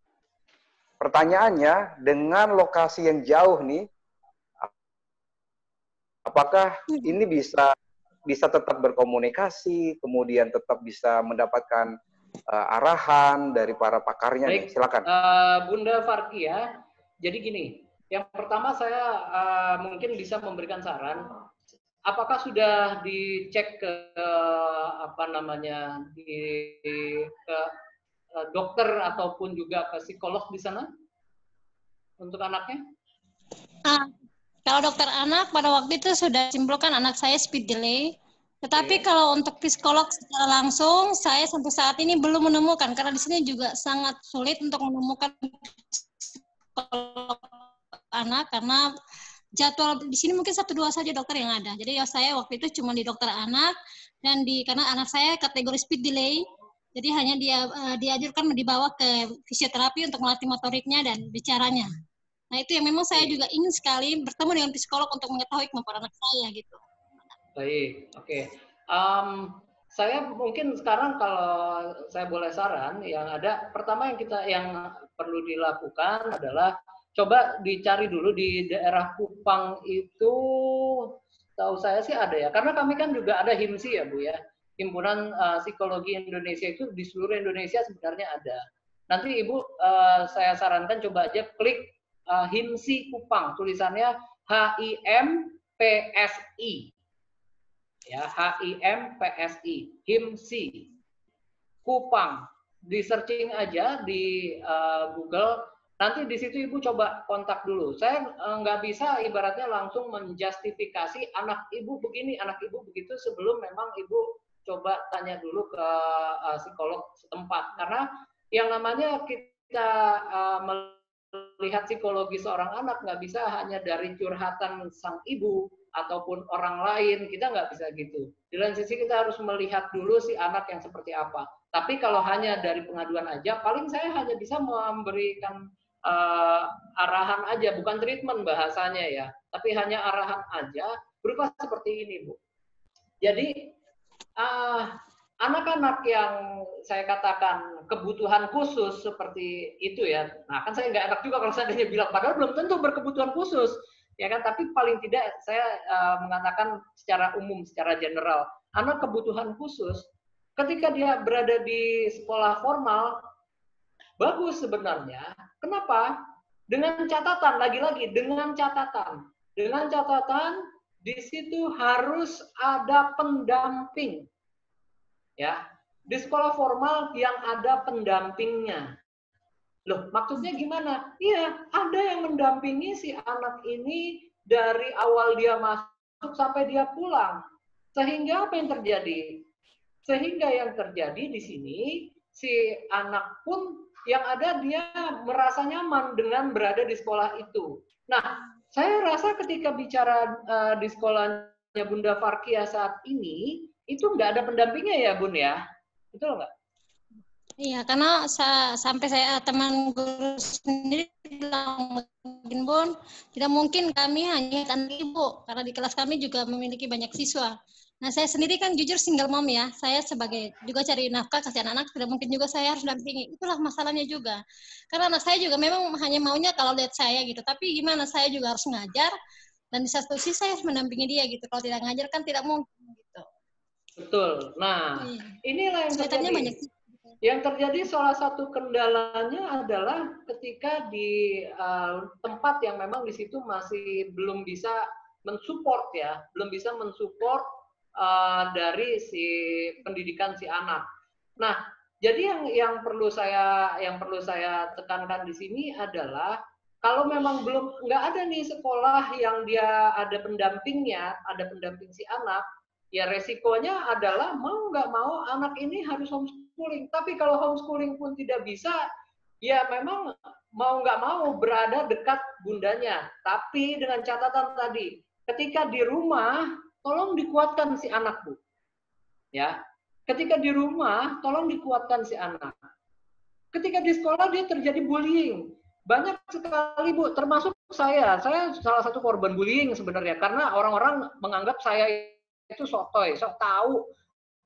Speaker 6: pertanyaannya dengan lokasi yang jauh nih Apakah hmm. ini bisa bisa tetap berkomunikasi, kemudian tetap bisa mendapatkan uh, arahan dari para pakarnya? Baik, nih? silakan.
Speaker 4: Uh, Bunda Farkia, jadi gini, yang pertama saya uh, mungkin bisa memberikan saran. Apakah sudah dicek ke uh, apa namanya di ke uh, dokter ataupun juga ke psikolog di sana untuk anaknya?
Speaker 7: Uh, kalau dokter anak pada waktu itu sudah simpulkan anak saya speed delay. Tetapi okay. kalau untuk psikolog secara langsung, saya sampai saat ini belum menemukan karena di sini juga sangat sulit untuk menemukan psikolog anak karena jadwal di sini mungkin satu dua saja dokter yang ada. Jadi ya saya waktu itu cuma di dokter anak dan di karena anak saya kategori speed delay, jadi hanya dia uh, diajarkan dibawa ke fisioterapi untuk melatih motoriknya dan bicaranya. Nah itu yang memang saya juga ingin sekali bertemu dengan psikolog untuk mengetahui kemampuan anak saya gitu.
Speaker 4: Baik, oke. Okay. Um, saya mungkin sekarang kalau saya boleh saran yang ada pertama yang kita yang perlu dilakukan adalah coba dicari dulu di daerah Kupang itu tahu saya sih ada ya karena kami kan juga ada HIMSI ya Bu ya himpunan uh, psikologi Indonesia itu di seluruh Indonesia sebenarnya ada nanti Ibu uh, saya sarankan coba aja klik uh, Himsi Kupang, tulisannya H I M P S I. ya H I M P S I HIMSI Kupang. Di searching aja di uh, Google. Nanti di situ ibu coba kontak dulu. Saya uh, bisa ibaratnya langsung menjustifikasi anak ibu begini anak ibu begitu sebelum memang ibu coba tanya dulu ke uh, psikolog setempat. Karena yang namanya kita uh, melihat psikologi seorang anak nggak bisa hanya dari curhatan sang ibu ataupun orang lain. Kita nggak bisa gitu. Di lain sisi kita harus melihat dulu si anak yang seperti apa. Tapi kalau hanya dari pengaduan aja, paling saya hanya bisa memberikan uh, arahan aja, bukan treatment bahasanya ya, tapi hanya arahan aja berupa seperti ini, Bu. Jadi uh, anak-anak yang saya katakan kebutuhan khusus seperti itu ya, nah kan saya nggak enak juga kalau saya bilang, padahal belum tentu berkebutuhan khusus, ya kan? Tapi paling tidak saya uh, mengatakan secara umum, secara general, anak kebutuhan khusus ketika dia berada di sekolah formal, bagus sebenarnya. Kenapa? Dengan catatan, lagi-lagi dengan catatan. Dengan catatan, di situ harus ada pendamping. Ya, di sekolah formal yang ada pendampingnya. Loh, maksudnya gimana? Iya, ada yang mendampingi si anak ini dari awal dia masuk sampai dia pulang. Sehingga apa yang terjadi? Sehingga yang terjadi di sini, si anak pun yang ada dia merasa nyaman dengan berada di sekolah itu. Nah, saya rasa ketika bicara uh, di sekolahnya Bunda Farkia saat ini, itu nggak ada pendampingnya ya Bun ya? Betul nggak?
Speaker 7: Iya, karena sa sampai saya teman guru sendiri bilang, mungkin Bun, tidak mungkin kami hanya anak ibu, karena di kelas kami juga memiliki banyak siswa. Nah, saya sendiri kan jujur single mom ya. Saya sebagai juga cari nafkah kasih anak-anak tidak mungkin juga saya harus dampingi. Itulah masalahnya juga. Karena anak saya juga memang hanya maunya kalau lihat saya gitu. Tapi gimana saya juga harus ngajar dan di satu sisi saya harus mendampingi dia gitu. Kalau tidak ngajar kan tidak mungkin.
Speaker 4: Betul. Nah, iya. inilah yang terjadi. banyak. Yang terjadi salah satu kendalanya adalah ketika di uh, tempat yang memang di situ masih belum bisa mensupport ya, belum bisa mensupport uh, dari si pendidikan si anak. Nah, jadi yang yang perlu saya yang perlu saya tekankan di sini adalah kalau memang belum nggak ada nih sekolah yang dia ada pendampingnya, ada pendamping si anak, ya resikonya adalah mau nggak mau anak ini harus homeschooling. Tapi kalau homeschooling pun tidak bisa, ya memang mau nggak mau berada dekat bundanya. Tapi dengan catatan tadi, ketika di rumah tolong dikuatkan si anak, Bu. Ya. Ketika di rumah, tolong dikuatkan si anak. Ketika di sekolah dia terjadi bullying. Banyak sekali, Bu, termasuk saya. Saya salah satu korban bullying sebenarnya karena orang-orang menganggap saya itu sotoy, sok tahu.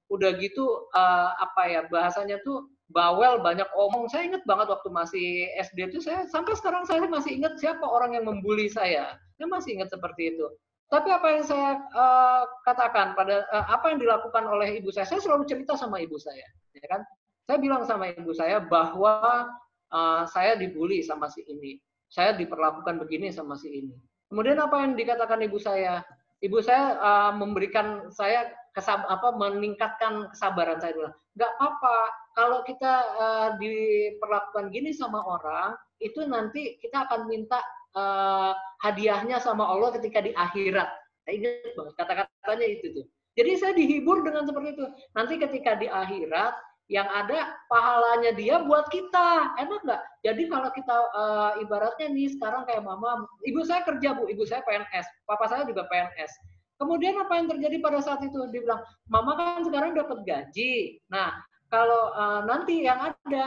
Speaker 4: Udah gitu uh, apa ya bahasanya tuh bawel banyak omong. Saya ingat banget waktu masih SD itu saya sampai sekarang saya masih ingat siapa orang yang membuli saya. Saya masih ingat seperti itu. Tapi apa yang saya uh, katakan pada uh, apa yang dilakukan oleh ibu saya, saya selalu cerita sama ibu saya, ya kan? Saya bilang sama ibu saya bahwa uh, saya dibully sama si ini, saya diperlakukan begini sama si ini. Kemudian apa yang dikatakan ibu saya? Ibu saya uh, memberikan saya kesab apa meningkatkan kesabaran saya dulu. Gak apa-apa kalau kita uh, diperlakukan gini sama orang, itu nanti kita akan minta uh, hadiahnya sama Allah ketika di akhirat. Saya ingat banget kata-katanya itu tuh. Jadi saya dihibur dengan seperti itu. Nanti ketika di akhirat yang ada pahalanya dia buat kita. Enak nggak? Jadi kalau kita uh, ibaratnya nih sekarang kayak mama, ibu saya kerja bu, ibu saya PNS, papa saya juga PNS. Kemudian apa yang terjadi pada saat itu? Dia bilang, mama kan sekarang dapat gaji. Nah, kalau uh, nanti yang ada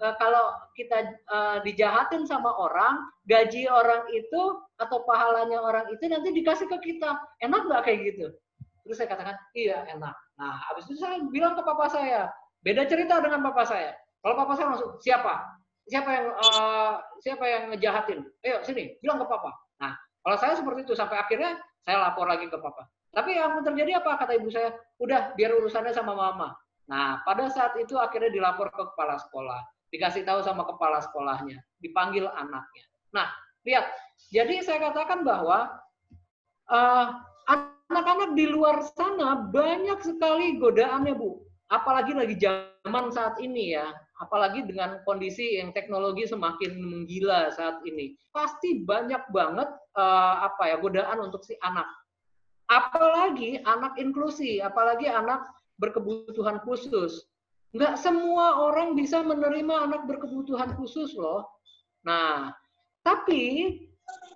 Speaker 4: uh, kalau kita uh, dijahatin sama orang, gaji orang itu atau pahalanya orang itu nanti dikasih ke kita. Enak nggak kayak gitu? Terus saya katakan, iya enak. Nah, habis itu saya bilang ke papa saya, beda cerita dengan papa saya. Kalau papa saya langsung, siapa? Siapa yang uh, siapa yang ngejahatin? Ayo sini, bilang ke papa. Nah, kalau saya seperti itu sampai akhirnya saya lapor lagi ke papa. Tapi yang terjadi apa kata ibu saya? Udah biar urusannya sama mama. Nah, pada saat itu akhirnya dilapor ke kepala sekolah dikasih tahu sama kepala sekolahnya, dipanggil anaknya. Nah, lihat, jadi saya katakan bahwa uh, anak-anak di luar sana banyak sekali godaannya, Bu. Apalagi lagi zaman saat ini ya, apalagi dengan kondisi yang teknologi semakin menggila saat ini. Pasti banyak banget uh, apa ya godaan untuk si anak. Apalagi anak inklusi, apalagi anak berkebutuhan khusus. Nggak semua orang bisa menerima anak berkebutuhan khusus loh. Nah, tapi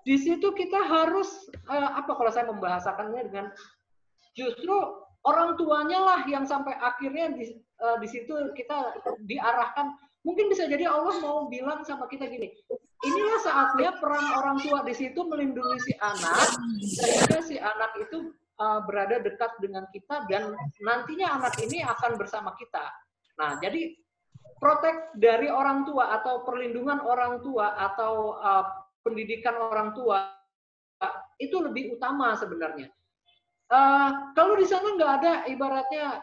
Speaker 4: di situ kita harus uh, apa kalau saya membahasakannya dengan justru orang tuanya lah yang sampai akhirnya di, uh, di situ kita diarahkan mungkin bisa jadi Allah mau bilang sama kita gini inilah saatnya peran orang tua di situ melindungi si anak sehingga si anak itu uh, berada dekat dengan kita dan nantinya anak ini akan bersama kita nah jadi protek dari orang tua atau perlindungan orang tua atau uh, pendidikan orang tua itu lebih utama sebenarnya. Uh, kalau di sana nggak ada ibaratnya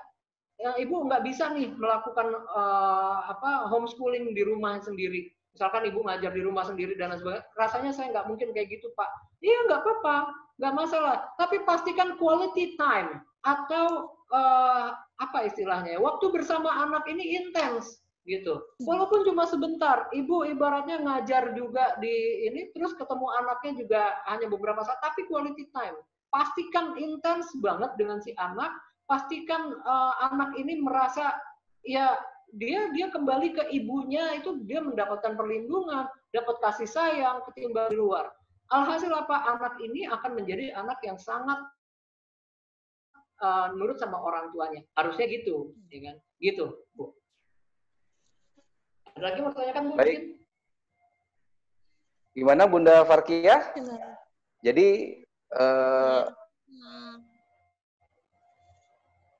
Speaker 4: ya, ibu nggak bisa nih melakukan uh, apa homeschooling di rumah sendiri. Misalkan ibu ngajar di rumah sendiri dan sebagainya, rasanya saya nggak mungkin kayak gitu pak. Iya nggak apa-apa, nggak masalah. Tapi pastikan quality time atau uh, apa istilahnya, waktu bersama anak ini intens gitu. Walaupun cuma sebentar, ibu ibaratnya ngajar juga di ini, terus ketemu anaknya juga hanya beberapa saat, tapi quality time. Pastikan intens banget dengan si anak, pastikan uh, anak ini merasa ya dia dia kembali ke ibunya itu dia mendapatkan perlindungan, dapat kasih sayang ketimbang di luar. Alhasil apa? Anak ini akan menjadi anak yang sangat uh, nurut sama orang tuanya. Harusnya gitu, ya kan? Gitu, Bu. Ada lagi mau tanyakan Bu?
Speaker 6: Baik. Gimana Bunda Farkia? Jadi uh,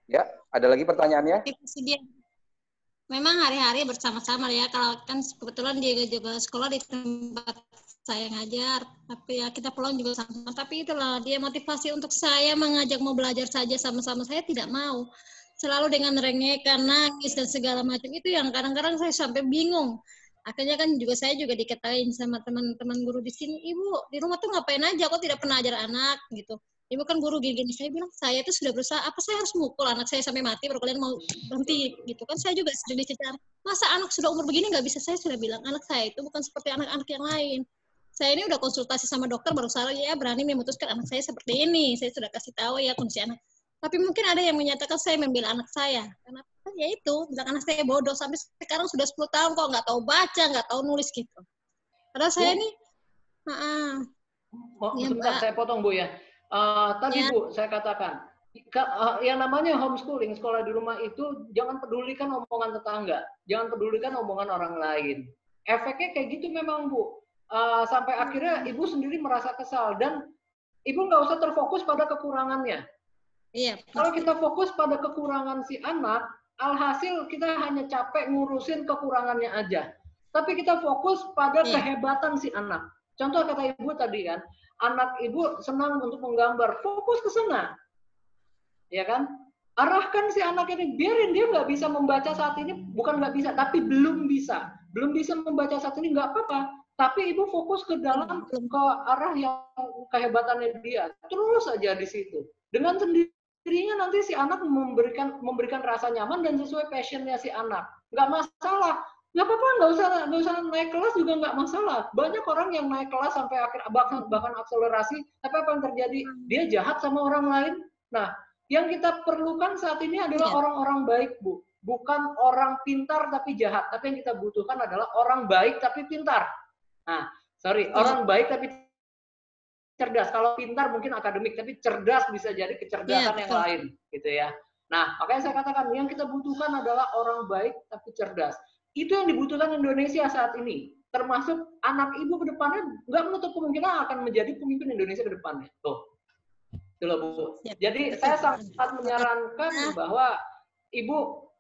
Speaker 6: ya, ada lagi pertanyaannya?
Speaker 7: Memang hari-hari bersama-sama ya. Kalau kan kebetulan dia juga sekolah di tempat saya ngajar, tapi ya kita pulang juga sama. Tapi itulah dia motivasi untuk saya mengajak mau belajar saja sama-sama saya tidak mau selalu dengan rengekan, nangis dan segala macam itu yang kadang-kadang saya sampai bingung. Akhirnya kan juga saya juga dikatain sama teman-teman guru di sini, ibu di rumah tuh ngapain aja, kok tidak pernah ajar anak gitu. Ibu kan guru gini-gini, saya bilang saya itu sudah berusaha, apa saya harus mukul anak saya sampai mati, baru kalian mau berhenti gitu kan. Saya juga sering dicecar, masa anak sudah umur begini nggak bisa, saya sudah bilang anak saya itu bukan seperti anak-anak yang lain. Saya ini udah konsultasi sama dokter baru saya ya berani memutuskan anak saya seperti ini. Saya sudah kasih tahu ya kondisi anak tapi mungkin ada yang menyatakan saya membela anak saya. Kenapa? Ya itu, anak saya bodoh. Sampai sekarang sudah 10 tahun kok nggak tahu baca, nggak tahu nulis gitu. Padahal saya ini,
Speaker 4: oh. uh, oh, ya, sebentar, Mbak. saya potong Bu ya. Uh, tadi ya. Bu, saya katakan, yang namanya homeschooling, sekolah di rumah itu jangan pedulikan omongan tetangga, jangan pedulikan omongan orang lain. Efeknya kayak gitu memang Bu. Uh, sampai akhirnya ibu sendiri merasa kesal dan ibu nggak usah terfokus pada kekurangannya
Speaker 7: Iya.
Speaker 4: Kalau kita fokus pada kekurangan si anak, alhasil kita hanya capek ngurusin kekurangannya aja. Tapi kita fokus pada iya. kehebatan si anak. Contoh kata ibu tadi kan, anak ibu senang untuk menggambar, fokus ke sana. Ya kan? Arahkan si anak ini, biarin dia nggak bisa membaca saat ini, bukan nggak bisa, tapi belum bisa. Belum bisa membaca saat ini nggak apa-apa. Tapi ibu fokus ke dalam ke arah yang kehebatannya dia. Terus aja di situ. Dengan sendiri Jadinya nanti si anak memberikan memberikan rasa nyaman dan sesuai passionnya si anak. Nggak masalah. Nggak apa-apa, nggak usah nggak usah naik kelas juga nggak masalah. Banyak orang yang naik kelas sampai akhir bahkan bahkan akselerasi, tapi apa yang terjadi? Dia jahat sama orang lain. Nah, yang kita perlukan saat ini adalah iya. orang-orang baik, Bu. Bukan orang pintar tapi jahat. Tapi yang kita butuhkan adalah orang baik tapi pintar. Nah, sorry, iya. orang baik tapi cerdas. Kalau pintar mungkin akademik, tapi cerdas bisa jadi kecerdasan yeah, yang lain, gitu ya. Nah, makanya saya katakan yang kita butuhkan adalah orang baik tapi cerdas. Itu yang dibutuhkan Indonesia saat ini. Termasuk anak ibu ke depannya nggak menutup kemungkinan akan menjadi pemimpin Indonesia ke depannya. Tuh. Itulah Bu. Jadi saya sangat menyarankan nah. bahwa Ibu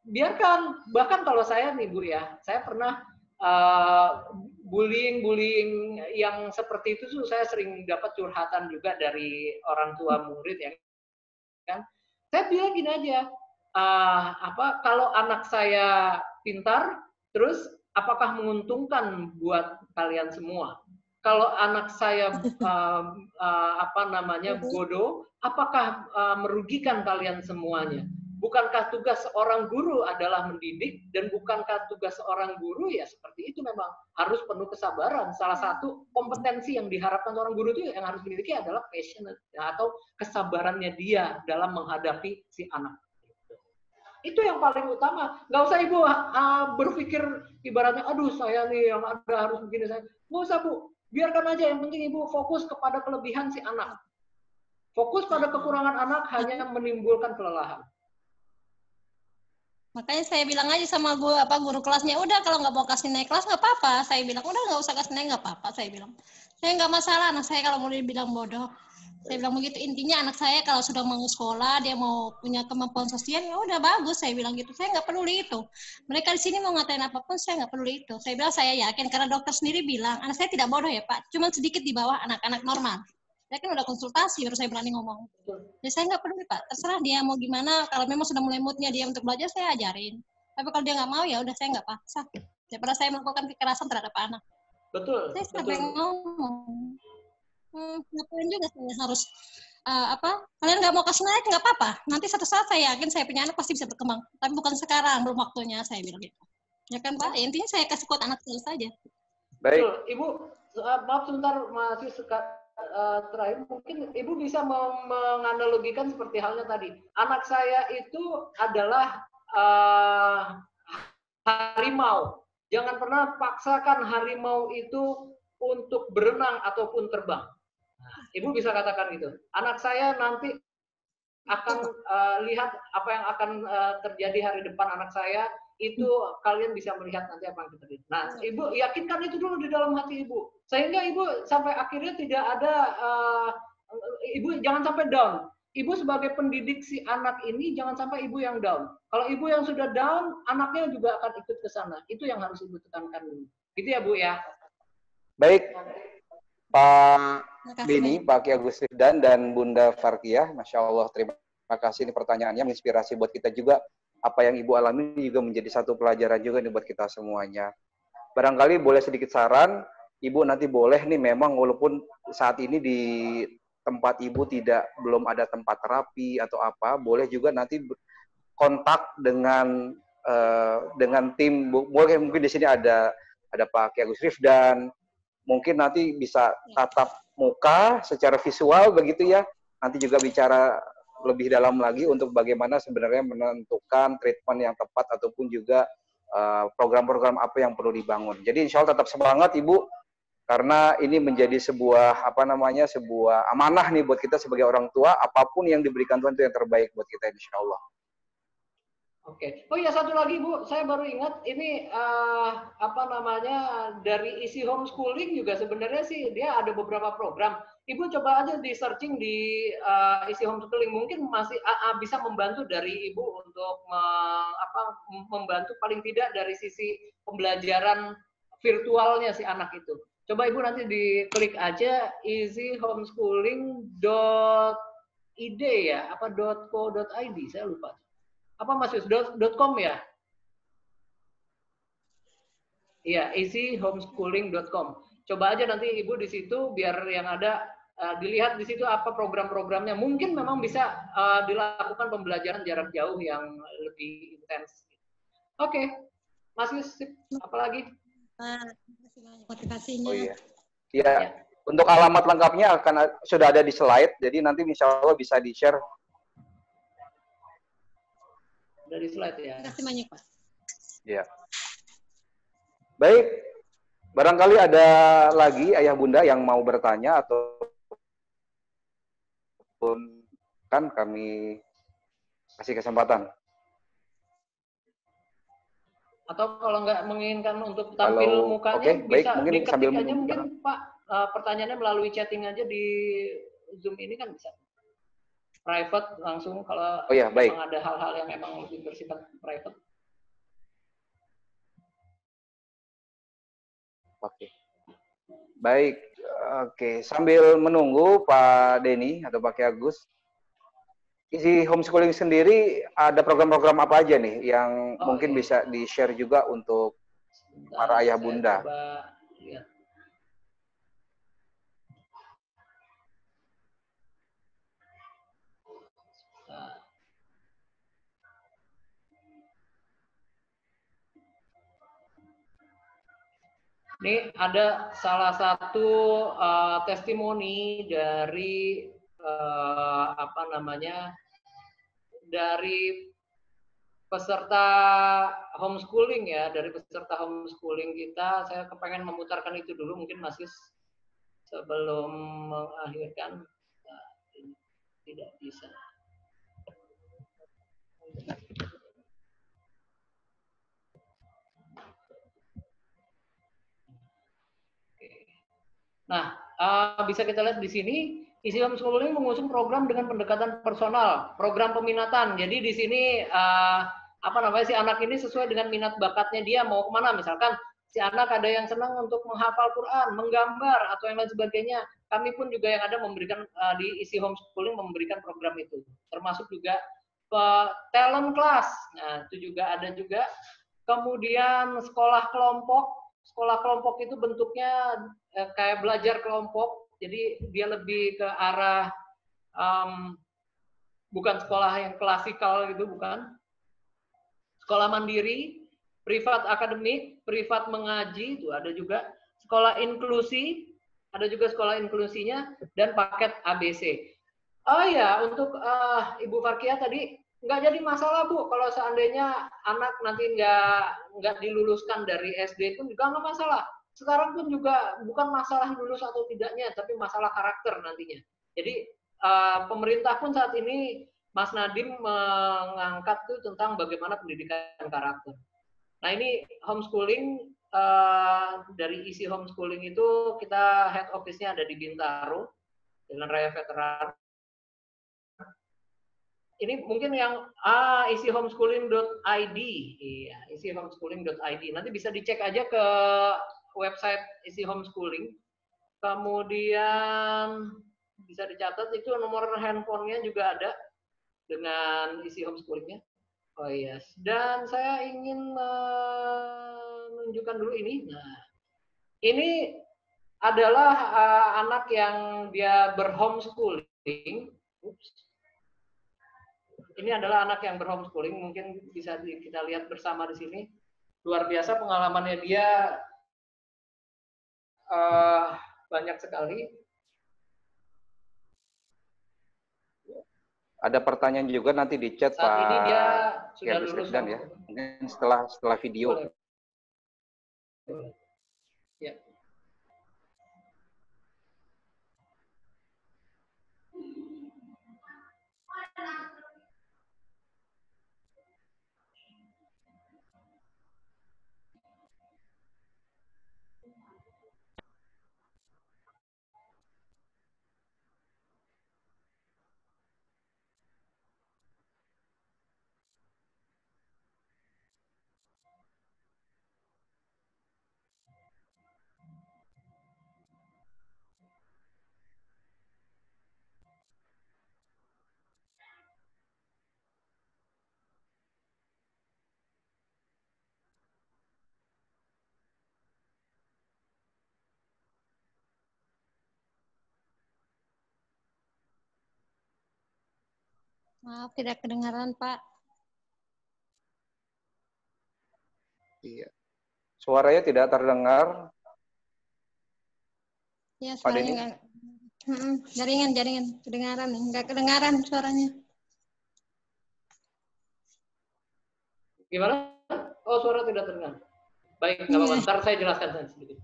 Speaker 4: biarkan bahkan kalau saya nih Bu ya, saya pernah uh, bullying-bullying yang seperti itu tuh saya sering dapat curhatan juga dari orang tua murid ya kan. Saya bilang gini aja uh, apa kalau anak saya pintar terus apakah menguntungkan buat kalian semua? Kalau anak saya um, uh, apa namanya bodoh, apakah uh, merugikan kalian semuanya? Bukankah tugas seorang guru adalah mendidik dan bukankah tugas seorang guru ya seperti itu memang harus penuh kesabaran. Salah satu kompetensi yang diharapkan seorang guru itu yang harus dimiliki adalah passion atau kesabarannya dia dalam menghadapi si anak. Itu yang paling utama. Nggak usah ibu uh, berpikir ibaratnya, aduh saya nih yang ada harus begini saya. Nggak usah bu, biarkan aja. Yang penting ibu fokus kepada kelebihan si anak. Fokus pada kekurangan anak hanya menimbulkan kelelahan.
Speaker 7: Makanya saya bilang aja sama guru apa guru kelasnya, udah kalau nggak mau kasih naik kelas nggak apa-apa. Saya bilang udah nggak usah kasih naik nggak apa-apa. Saya bilang saya nggak masalah anak saya kalau mau dibilang bodoh. Saya bilang begitu intinya anak saya kalau sudah mau sekolah dia mau punya kemampuan sosial ya udah bagus saya bilang gitu saya nggak peduli itu mereka di sini mau ngatain apa pun saya nggak peduli itu saya bilang saya yakin karena dokter sendiri bilang anak saya tidak bodoh ya pak cuma sedikit di bawah anak-anak normal saya kan udah konsultasi baru saya berani ngomong. Jadi saya nggak peduli pak. Terserah dia mau gimana. Kalau memang sudah mulai moodnya dia untuk belajar saya ajarin. Tapi kalau dia nggak mau ya udah saya nggak paksa. Daripada saya melakukan kekerasan terhadap anak.
Speaker 4: Betul.
Speaker 7: saya
Speaker 4: betul.
Speaker 7: sering ngomong. Hmm, ngapain juga saya harus uh, apa? Kalian nggak mau kasih naik nggak apa-apa. Nanti satu saat saya yakin saya punya anak pasti bisa berkembang. Tapi bukan sekarang belum waktunya saya bilang gitu. Ya kan pak? Intinya saya kasih kuat anak saya saja.
Speaker 6: Baik,
Speaker 4: Betul. Ibu, uh, maaf sebentar masih suka uh, terakhir mungkin Ibu bisa menganalogikan seperti halnya tadi. Anak saya itu adalah uh, harimau. Jangan pernah paksakan harimau itu untuk berenang ataupun terbang. Nah, Ibu bisa katakan gitu. Anak saya nanti akan uh, lihat apa yang akan uh, terjadi hari depan anak saya itu kalian bisa melihat nanti apa yang terjadi. Nah, ibu yakinkan itu dulu di dalam hati ibu, sehingga ibu sampai akhirnya tidak ada uh, ibu jangan sampai down. Ibu sebagai pendidik si anak ini jangan sampai ibu yang down. Kalau ibu yang sudah down, anaknya juga akan ikut ke sana. Itu yang harus ibu tekankan dulu. Gitu ya bu ya.
Speaker 6: baik Pak
Speaker 7: Terima kasih
Speaker 6: Beni, Pak Ki Agus Rifdan, dan Bunda Farkiah. Masya Allah, terima kasih ini pertanyaannya, menginspirasi buat kita juga. Apa yang Ibu alami juga menjadi satu pelajaran juga nih buat kita semuanya. Barangkali boleh sedikit saran, Ibu nanti boleh nih memang walaupun saat ini di tempat Ibu tidak belum ada tempat terapi atau apa, boleh juga nanti kontak dengan eh, dengan tim. Boleh mungkin di sini ada ada Pak Ki Agus Rifdan, mungkin nanti bisa tatap muka secara visual begitu ya. Nanti juga bicara lebih dalam lagi untuk bagaimana sebenarnya menentukan treatment yang tepat ataupun juga eh, program-program apa yang perlu dibangun. Jadi insya Allah tetap semangat Ibu karena ini menjadi sebuah apa namanya sebuah amanah nih buat kita sebagai orang tua apa pun yang diberikan Tuhan itu yang terbaik buat kita insya Allah.
Speaker 4: Oke. Oh iya satu lagi Bu, saya baru ingat ini eh, apa namanya dari isi homeschooling juga sebenarnya sih dia ada beberapa program. Ibu coba aja di searching di eh, isi homeschooling mungkin masih ah, bisa membantu dari Ibu untuk me- apa membantu paling tidak dari sisi pembelajaran virtualnya si anak itu. Coba Ibu nanti diklik aja easyhomeschooling.id ya, apa .co.id saya lupa apa Mas? Dot, dot .com ya? Iya, easyhomeschooling.com. Coba aja nanti Ibu di situ biar yang ada uh, dilihat di situ apa program-programnya. Mungkin memang bisa uh, dilakukan pembelajaran jarak jauh yang lebih intens. Oke, Mas apalagi?
Speaker 7: Nah, terima kasih banyak motivasinya
Speaker 6: Oh iya. Ya, untuk alamat lengkapnya akan sudah ada di slide, jadi nanti insya Allah bisa di share.
Speaker 4: Dari slide ya.
Speaker 7: terima kasih banyak pak
Speaker 6: Ya. Baik, barangkali ada lagi ayah bunda yang mau bertanya ataupun kan kami kasih kesempatan.
Speaker 4: Atau kalau nggak menginginkan untuk tampil
Speaker 6: Kalau-
Speaker 4: mukanya,
Speaker 6: baik,
Speaker 4: bisa
Speaker 6: mungkin
Speaker 4: diketik
Speaker 6: sambil
Speaker 4: aja mungkin Pak uh, pertanyaannya melalui chatting aja di Zoom ini kan bisa. Private langsung kalau
Speaker 6: Oh ya, baik.
Speaker 4: ada hal-hal yang memang lebih bersifat private.
Speaker 6: Oke. Baik, oke. Sambil menunggu Pak Denny atau Pak Agus, isi homeschooling sendiri ada program-program apa aja nih yang
Speaker 4: Oh,
Speaker 6: mungkin
Speaker 4: iya.
Speaker 6: bisa di-share juga untuk Para ayah
Speaker 4: saya
Speaker 6: bunda.
Speaker 4: coba lihat. Ini ada salah satu uh, testimoni dari uh, apa namanya dari peserta homeschooling ya, dari peserta homeschooling kita. Saya kepengen memutarkan itu dulu, mungkin masih sebelum mengakhirkan nah, tidak bisa. Nah, uh, bisa kita lihat di sini, isi homeschooling mengusung program dengan pendekatan personal, program peminatan. Jadi di sini uh, apa namanya si anak ini sesuai dengan minat bakatnya dia mau ke mana. Misalkan si anak ada yang senang untuk menghafal Quran, menggambar atau yang lain sebagainya. Kami pun juga yang ada memberikan uh, di isi homeschooling memberikan program itu, termasuk juga uh, talent class. Nah itu juga ada juga. Kemudian sekolah kelompok sekolah kelompok itu bentuknya kayak belajar kelompok, jadi dia lebih ke arah um, bukan sekolah yang klasikal gitu, bukan. Sekolah mandiri, privat akademik, privat mengaji, itu ada juga. Sekolah inklusi, ada juga sekolah inklusinya, dan paket ABC. Oh ya, untuk uh, Ibu Farkia tadi nggak jadi masalah bu kalau seandainya anak nanti nggak nggak diluluskan dari SD pun juga nggak masalah sekarang pun juga bukan masalah lulus atau tidaknya tapi masalah karakter nantinya. Jadi uh, pemerintah pun saat ini Mas Nadim mengangkat tuh tentang bagaimana pendidikan karakter. Nah ini homeschooling uh, dari isi homeschooling itu kita head office-nya ada di Bintaro Jalan Raya Veteran. Ini mungkin yang ah isi homeschooling.id iya isi homeschooling.id nanti bisa dicek aja ke website isi homeschooling. Kemudian bisa dicatat itu nomor handphonenya juga ada dengan isi homeschoolingnya. Oh yes. Dan saya ingin menunjukkan dulu ini. Nah ini adalah uh, anak yang dia berhomeschooling. Oops ini adalah anak yang berhomeschooling, mungkin bisa kita lihat bersama di sini. Luar biasa pengalamannya. Dia uh, banyak sekali.
Speaker 6: Ada pertanyaan juga nanti di chat
Speaker 4: Saat
Speaker 6: Pak
Speaker 4: ini dia sudah lulus
Speaker 6: Dan ya. Mungkin setelah setelah video.
Speaker 4: Boleh.
Speaker 7: Maaf, tidak kedengaran, Pak.
Speaker 6: Iya. Suaranya tidak terdengar.
Speaker 7: Ya,
Speaker 6: Pak
Speaker 7: suaranya enggak. Mm-mm, jaringan, jaringan. Kedengaran, enggak kedengaran suaranya.
Speaker 4: Gimana? Oh, suara tidak terdengar. Baik, nggak apa-apa.
Speaker 7: Iya.
Speaker 4: Ntar saya jelaskan sedikit.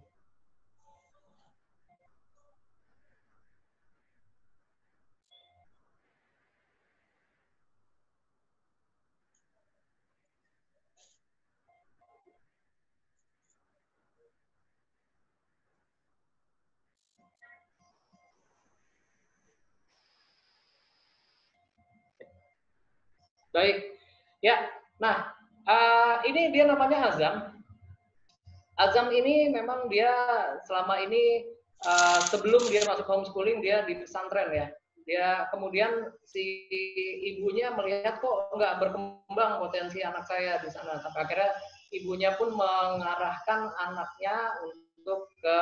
Speaker 4: Baik. Ya. Nah, eh, ini dia namanya Azam. Azam ini memang dia selama ini eh, sebelum dia masuk homeschooling dia di pesantren ya. Dia kemudian si ibunya melihat kok nggak berkembang potensi anak saya di sana. Sampai akhirnya ibunya pun mengarahkan anaknya untuk ke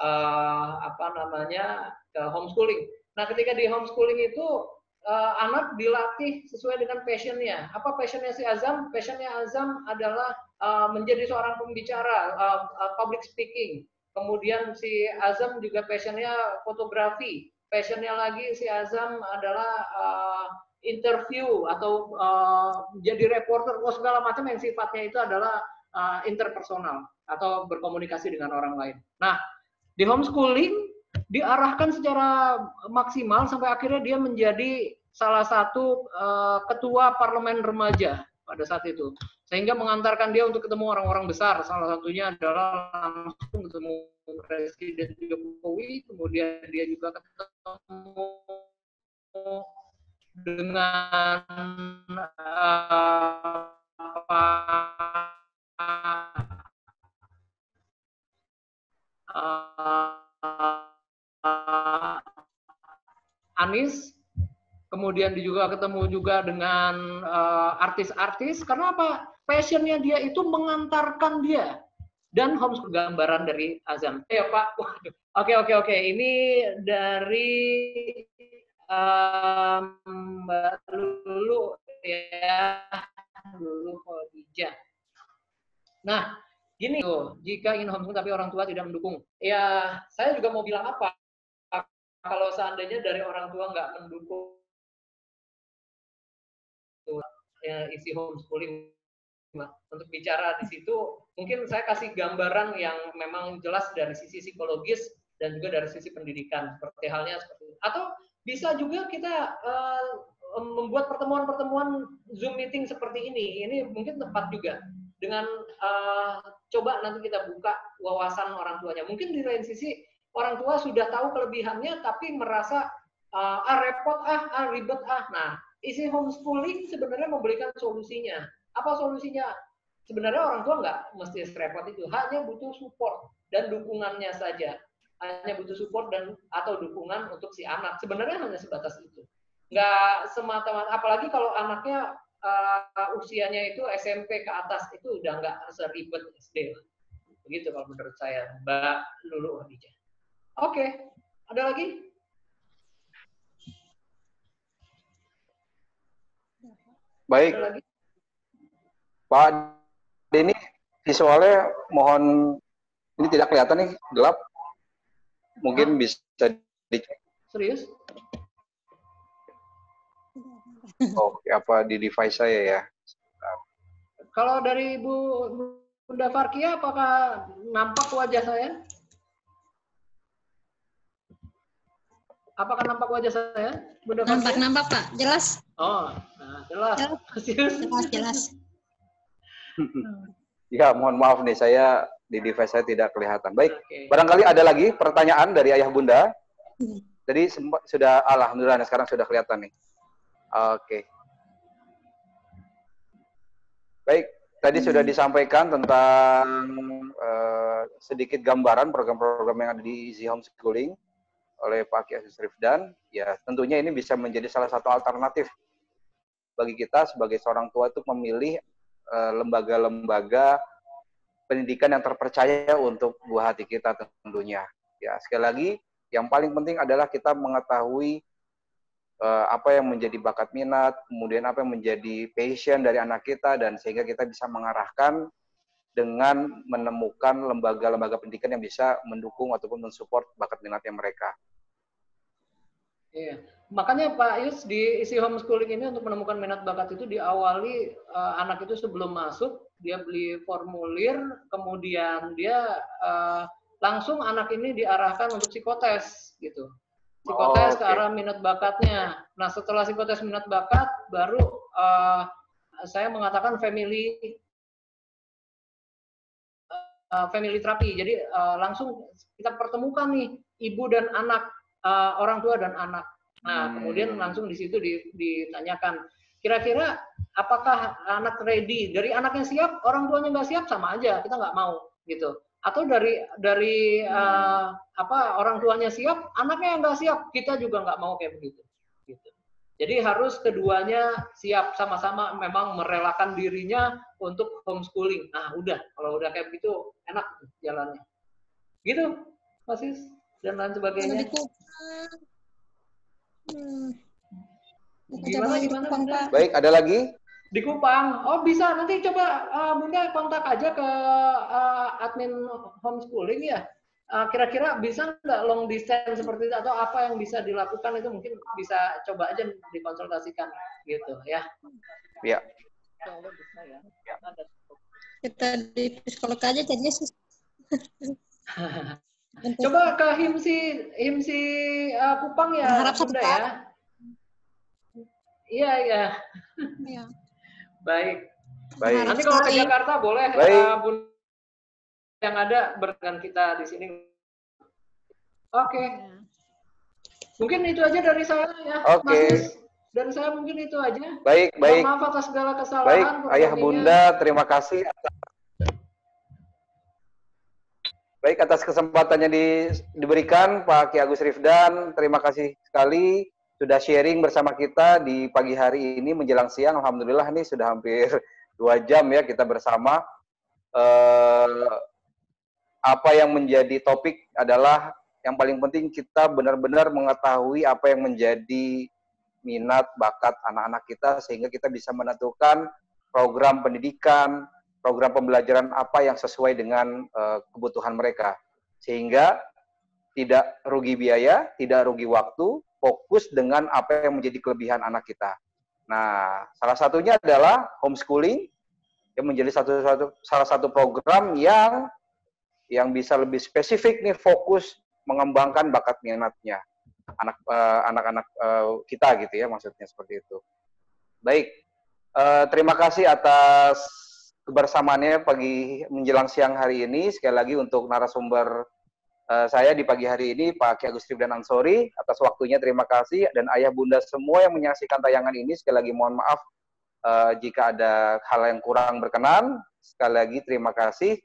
Speaker 4: eh, apa namanya ke homeschooling. Nah, ketika di homeschooling itu uh, anak dilatih sesuai dengan passionnya. Apa passionnya si Azam? Passionnya Azam adalah uh, menjadi seorang pembicara, uh, uh, public speaking. Kemudian si Azam juga passionnya fotografi. Passionnya lagi si Azam adalah uh, interview atau uh, jadi reporter, oh, segala macam yang sifatnya itu adalah uh, interpersonal atau berkomunikasi dengan orang lain. Nah, di homeschooling diarahkan secara maksimal sampai akhirnya dia menjadi salah satu uh, ketua parlemen remaja pada saat itu. Sehingga mengantarkan dia untuk ketemu orang-orang besar. Salah satunya adalah langsung ketemu Presiden Jokowi kemudian dia juga ketemu dengan uh, apa uh, Anies kemudian juga ketemu juga dengan eh, artis-artis uh, karena apa passionnya dia itu mengantarkan dia dan homeschool gambaran dari Azam. Eh Pak. Oke oke oke, ini dari um, Mbak Lulu ya, Lulu Khadijah. Nah, gini tuh, jika ingin homeschool tapi orang tua tidak mendukung, ya saya juga mau bilang apa? Kalau seandainya dari orang tua nggak mendukung ya, isi homeschooling untuk bicara di situ mungkin saya kasih gambaran yang memang jelas dari sisi psikologis dan juga dari sisi pendidikan. Seperti halnya seperti itu. atau bisa juga kita uh, membuat pertemuan-pertemuan zoom meeting seperti ini. Ini mungkin tepat juga. Dengan uh, coba nanti kita buka wawasan orang tuanya. Mungkin di lain sisi orang tua sudah tahu kelebihannya tapi merasa uh, ah repot ah ah ribet ah nah isi homeschooling sebenarnya memberikan solusinya. Apa solusinya? Sebenarnya orang tua nggak mesti serepot itu, hanya butuh support dan dukungannya saja. Hanya butuh support dan atau dukungan untuk si anak. Sebenarnya hanya sebatas itu. Nggak semata-mata, apalagi kalau anaknya uh, usianya itu SMP ke atas, itu udah nggak seribet SD. Begitu kalau menurut saya, Mbak Lulu Khadijah. Oke, ada lagi?
Speaker 6: Baik. Pak Denny, visualnya mohon ini tidak kelihatan nih, gelap. Mungkin bisa dicek.
Speaker 4: Serius?
Speaker 6: Oke, apa di device saya ya?
Speaker 4: Kalau dari Ibu Bunda Farkia, apakah nampak wajah saya? Apakah nampak wajah saya,
Speaker 7: Bunda? Nampak, nampak Pak, jelas.
Speaker 4: Oh, nah, jelas.
Speaker 7: Jelas, jelas.
Speaker 6: ya, mohon maaf nih, saya di device saya tidak kelihatan. Baik, okay. barangkali ada lagi pertanyaan dari ayah bunda. Hmm. Jadi sudah, alhamdulillah, sekarang sudah kelihatan nih. Oke. Okay. Baik, tadi sudah hmm. disampaikan tentang uh, sedikit gambaran program-program yang ada di Easy Homeschooling oleh Pak Kiai Rifdan. Ya, tentunya ini bisa menjadi salah satu alternatif bagi kita sebagai seorang tua untuk memilih eh, lembaga-lembaga pendidikan yang terpercaya untuk buah hati kita tentunya. Ya, sekali lagi yang paling penting adalah kita mengetahui uh, apa yang menjadi bakat minat, kemudian apa yang menjadi passion dari anak kita dan sehingga kita bisa mengarahkan dengan menemukan lembaga-lembaga pendidikan yang bisa mendukung ataupun mensupport bakat minatnya mereka.
Speaker 4: Iya. Makanya Pak Yus di isi homeschooling ini untuk menemukan minat bakat itu diawali uh, anak itu sebelum masuk dia beli formulir, kemudian dia uh, langsung anak ini diarahkan untuk psikotes gitu. Psikotes oh, okay. ke arah minat bakatnya. Nah setelah psikotes minat bakat baru uh, saya mengatakan family uh, family terapi. Jadi uh, langsung kita pertemukan nih ibu dan anak uh, orang tua dan anak. Nah, hmm. kemudian langsung di situ ditanyakan, kira-kira apakah anak ready? Dari anaknya siap, orang tuanya nggak siap sama aja, kita nggak mau gitu. Atau dari dari uh, apa orang tuanya siap, anaknya nggak siap, kita juga nggak mau kayak begitu. Gitu. Jadi harus keduanya siap sama-sama memang merelakan dirinya untuk homeschooling. Nah, udah kalau udah kayak begitu enak jalannya. Gitu, Mas dan lain sebagainya.
Speaker 6: Hmm. Gimana, gimana, Baik, ada lagi?
Speaker 4: di Kupang. Oh bisa, nanti coba uh, Bunda kontak aja ke uh, admin homeschooling ya. Uh, Kira-kira bisa nggak long distance seperti itu atau apa yang bisa dilakukan itu mungkin bisa coba aja dikonsultasikan gitu ya.
Speaker 6: Ya.
Speaker 3: Ya. Ada.
Speaker 7: Kita di psikolog aja jadinya
Speaker 4: Coba ke Himsi Himsi uh, Kupang ya Bunda
Speaker 7: tahun.
Speaker 4: ya. Iya iya.
Speaker 7: ya.
Speaker 4: Baik.
Speaker 6: Baik.
Speaker 4: Nanti kalau ke. Jakarta boleh
Speaker 6: Baik.
Speaker 4: uh, Bunda yang ada berkan kita di sini. Oke. Mungkin itu aja dari saya ya.
Speaker 6: Oke.
Speaker 4: Dari saya mungkin itu aja.
Speaker 6: Baik,
Speaker 4: Mohon
Speaker 6: baik.
Speaker 4: Maaf atas segala
Speaker 6: Baik,
Speaker 4: kesalahan.
Speaker 6: Ayah
Speaker 4: kurang
Speaker 6: Bunda, terima kasih. Baik, atas kesempatannya di- diberikan Pak Ki Agus Rifdan, terima kasih sekali sudah sharing bersama kita di pagi hari ini menjelang siang. Alhamdulillah nih sudah hampir dua jam ya kita bersama. Eh, apa yang menjadi topik adalah yang paling penting kita benar-benar mengetahui apa yang menjadi minat bakat anak-anak kita sehingga kita bisa menentukan program pendidikan, program pembelajaran apa yang sesuai dengan eh, kebutuhan mereka sehingga tidak rugi biaya, tidak rugi waktu, fokus dengan apa yang menjadi kelebihan anak kita. Nah, salah satunya adalah homeschooling yang menjadi satu, satu salah satu program yang yang bisa lebih spesifik nih fokus mengembangkan bakat minatnya anak eh, anak-anak eh, kita gitu ya maksudnya seperti itu. Baik, eh, terima kasih atas kebersamaannya pagi menjelang siang hari ini. Sekali lagi untuk narasumber eh, saya di pagi hari ini Pak Ki Agus dan Ansori atas waktunya terima kasih dan ayah bunda semua yang menyaksikan tayangan ini sekali lagi mohon maaf eh, jika ada hal yang kurang berkenan. Sekali lagi terima kasih.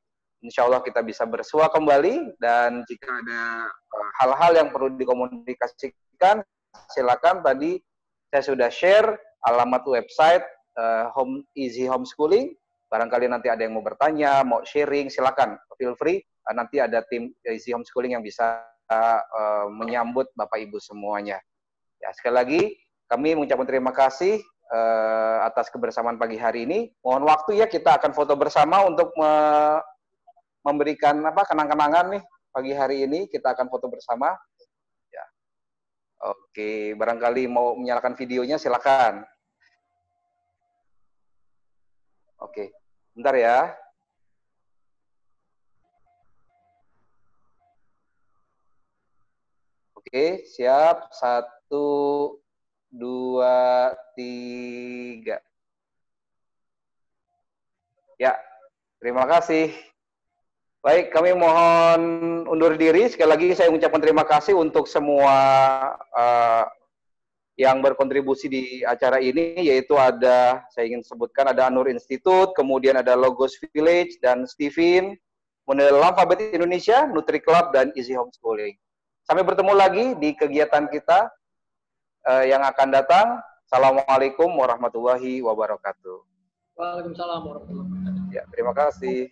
Speaker 6: Insya Allah kita bisa bersua kembali dan jika ada eh, hal-hal yang perlu dikomunikasikan, silakan tadi saya sudah share alamat website eh, Home Easy Homeschooling. Barangkali nanti ada yang mau bertanya, mau sharing, silakan feel free. Eh, nanti ada tim Easy Homeschooling yang bisa eh, menyambut Bapak Ibu semuanya. Ya sekali lagi kami mengucapkan terima kasih atas kebersamaan pagi hari ini. Mohon waktu ya kita akan foto bersama untuk memberikan apa kenang-kenangan nih pagi hari ini kita akan foto bersama. Ya. Oke, barangkali mau menyalakan videonya silakan. Oke, bentar ya. Oke, siap. Satu, dua, tiga. Ya, terima kasih. Baik, kami mohon undur diri. Sekali lagi saya mengucapkan terima kasih untuk semua eh, yang berkontribusi di acara ini, yaitu ada, saya ingin sebutkan, ada Anur Institute, kemudian ada Logos Village, dan Steven, Model Alfabet Indonesia, Nutri Club, dan Easy Homeschooling. Sampai bertemu lagi di kegiatan kita eh, yang akan datang. Assalamualaikum warahmatullahi wabarakatuh.
Speaker 4: Waalaikumsalam warahmatullahi wabarakatuh.
Speaker 6: Ya, terima kasih.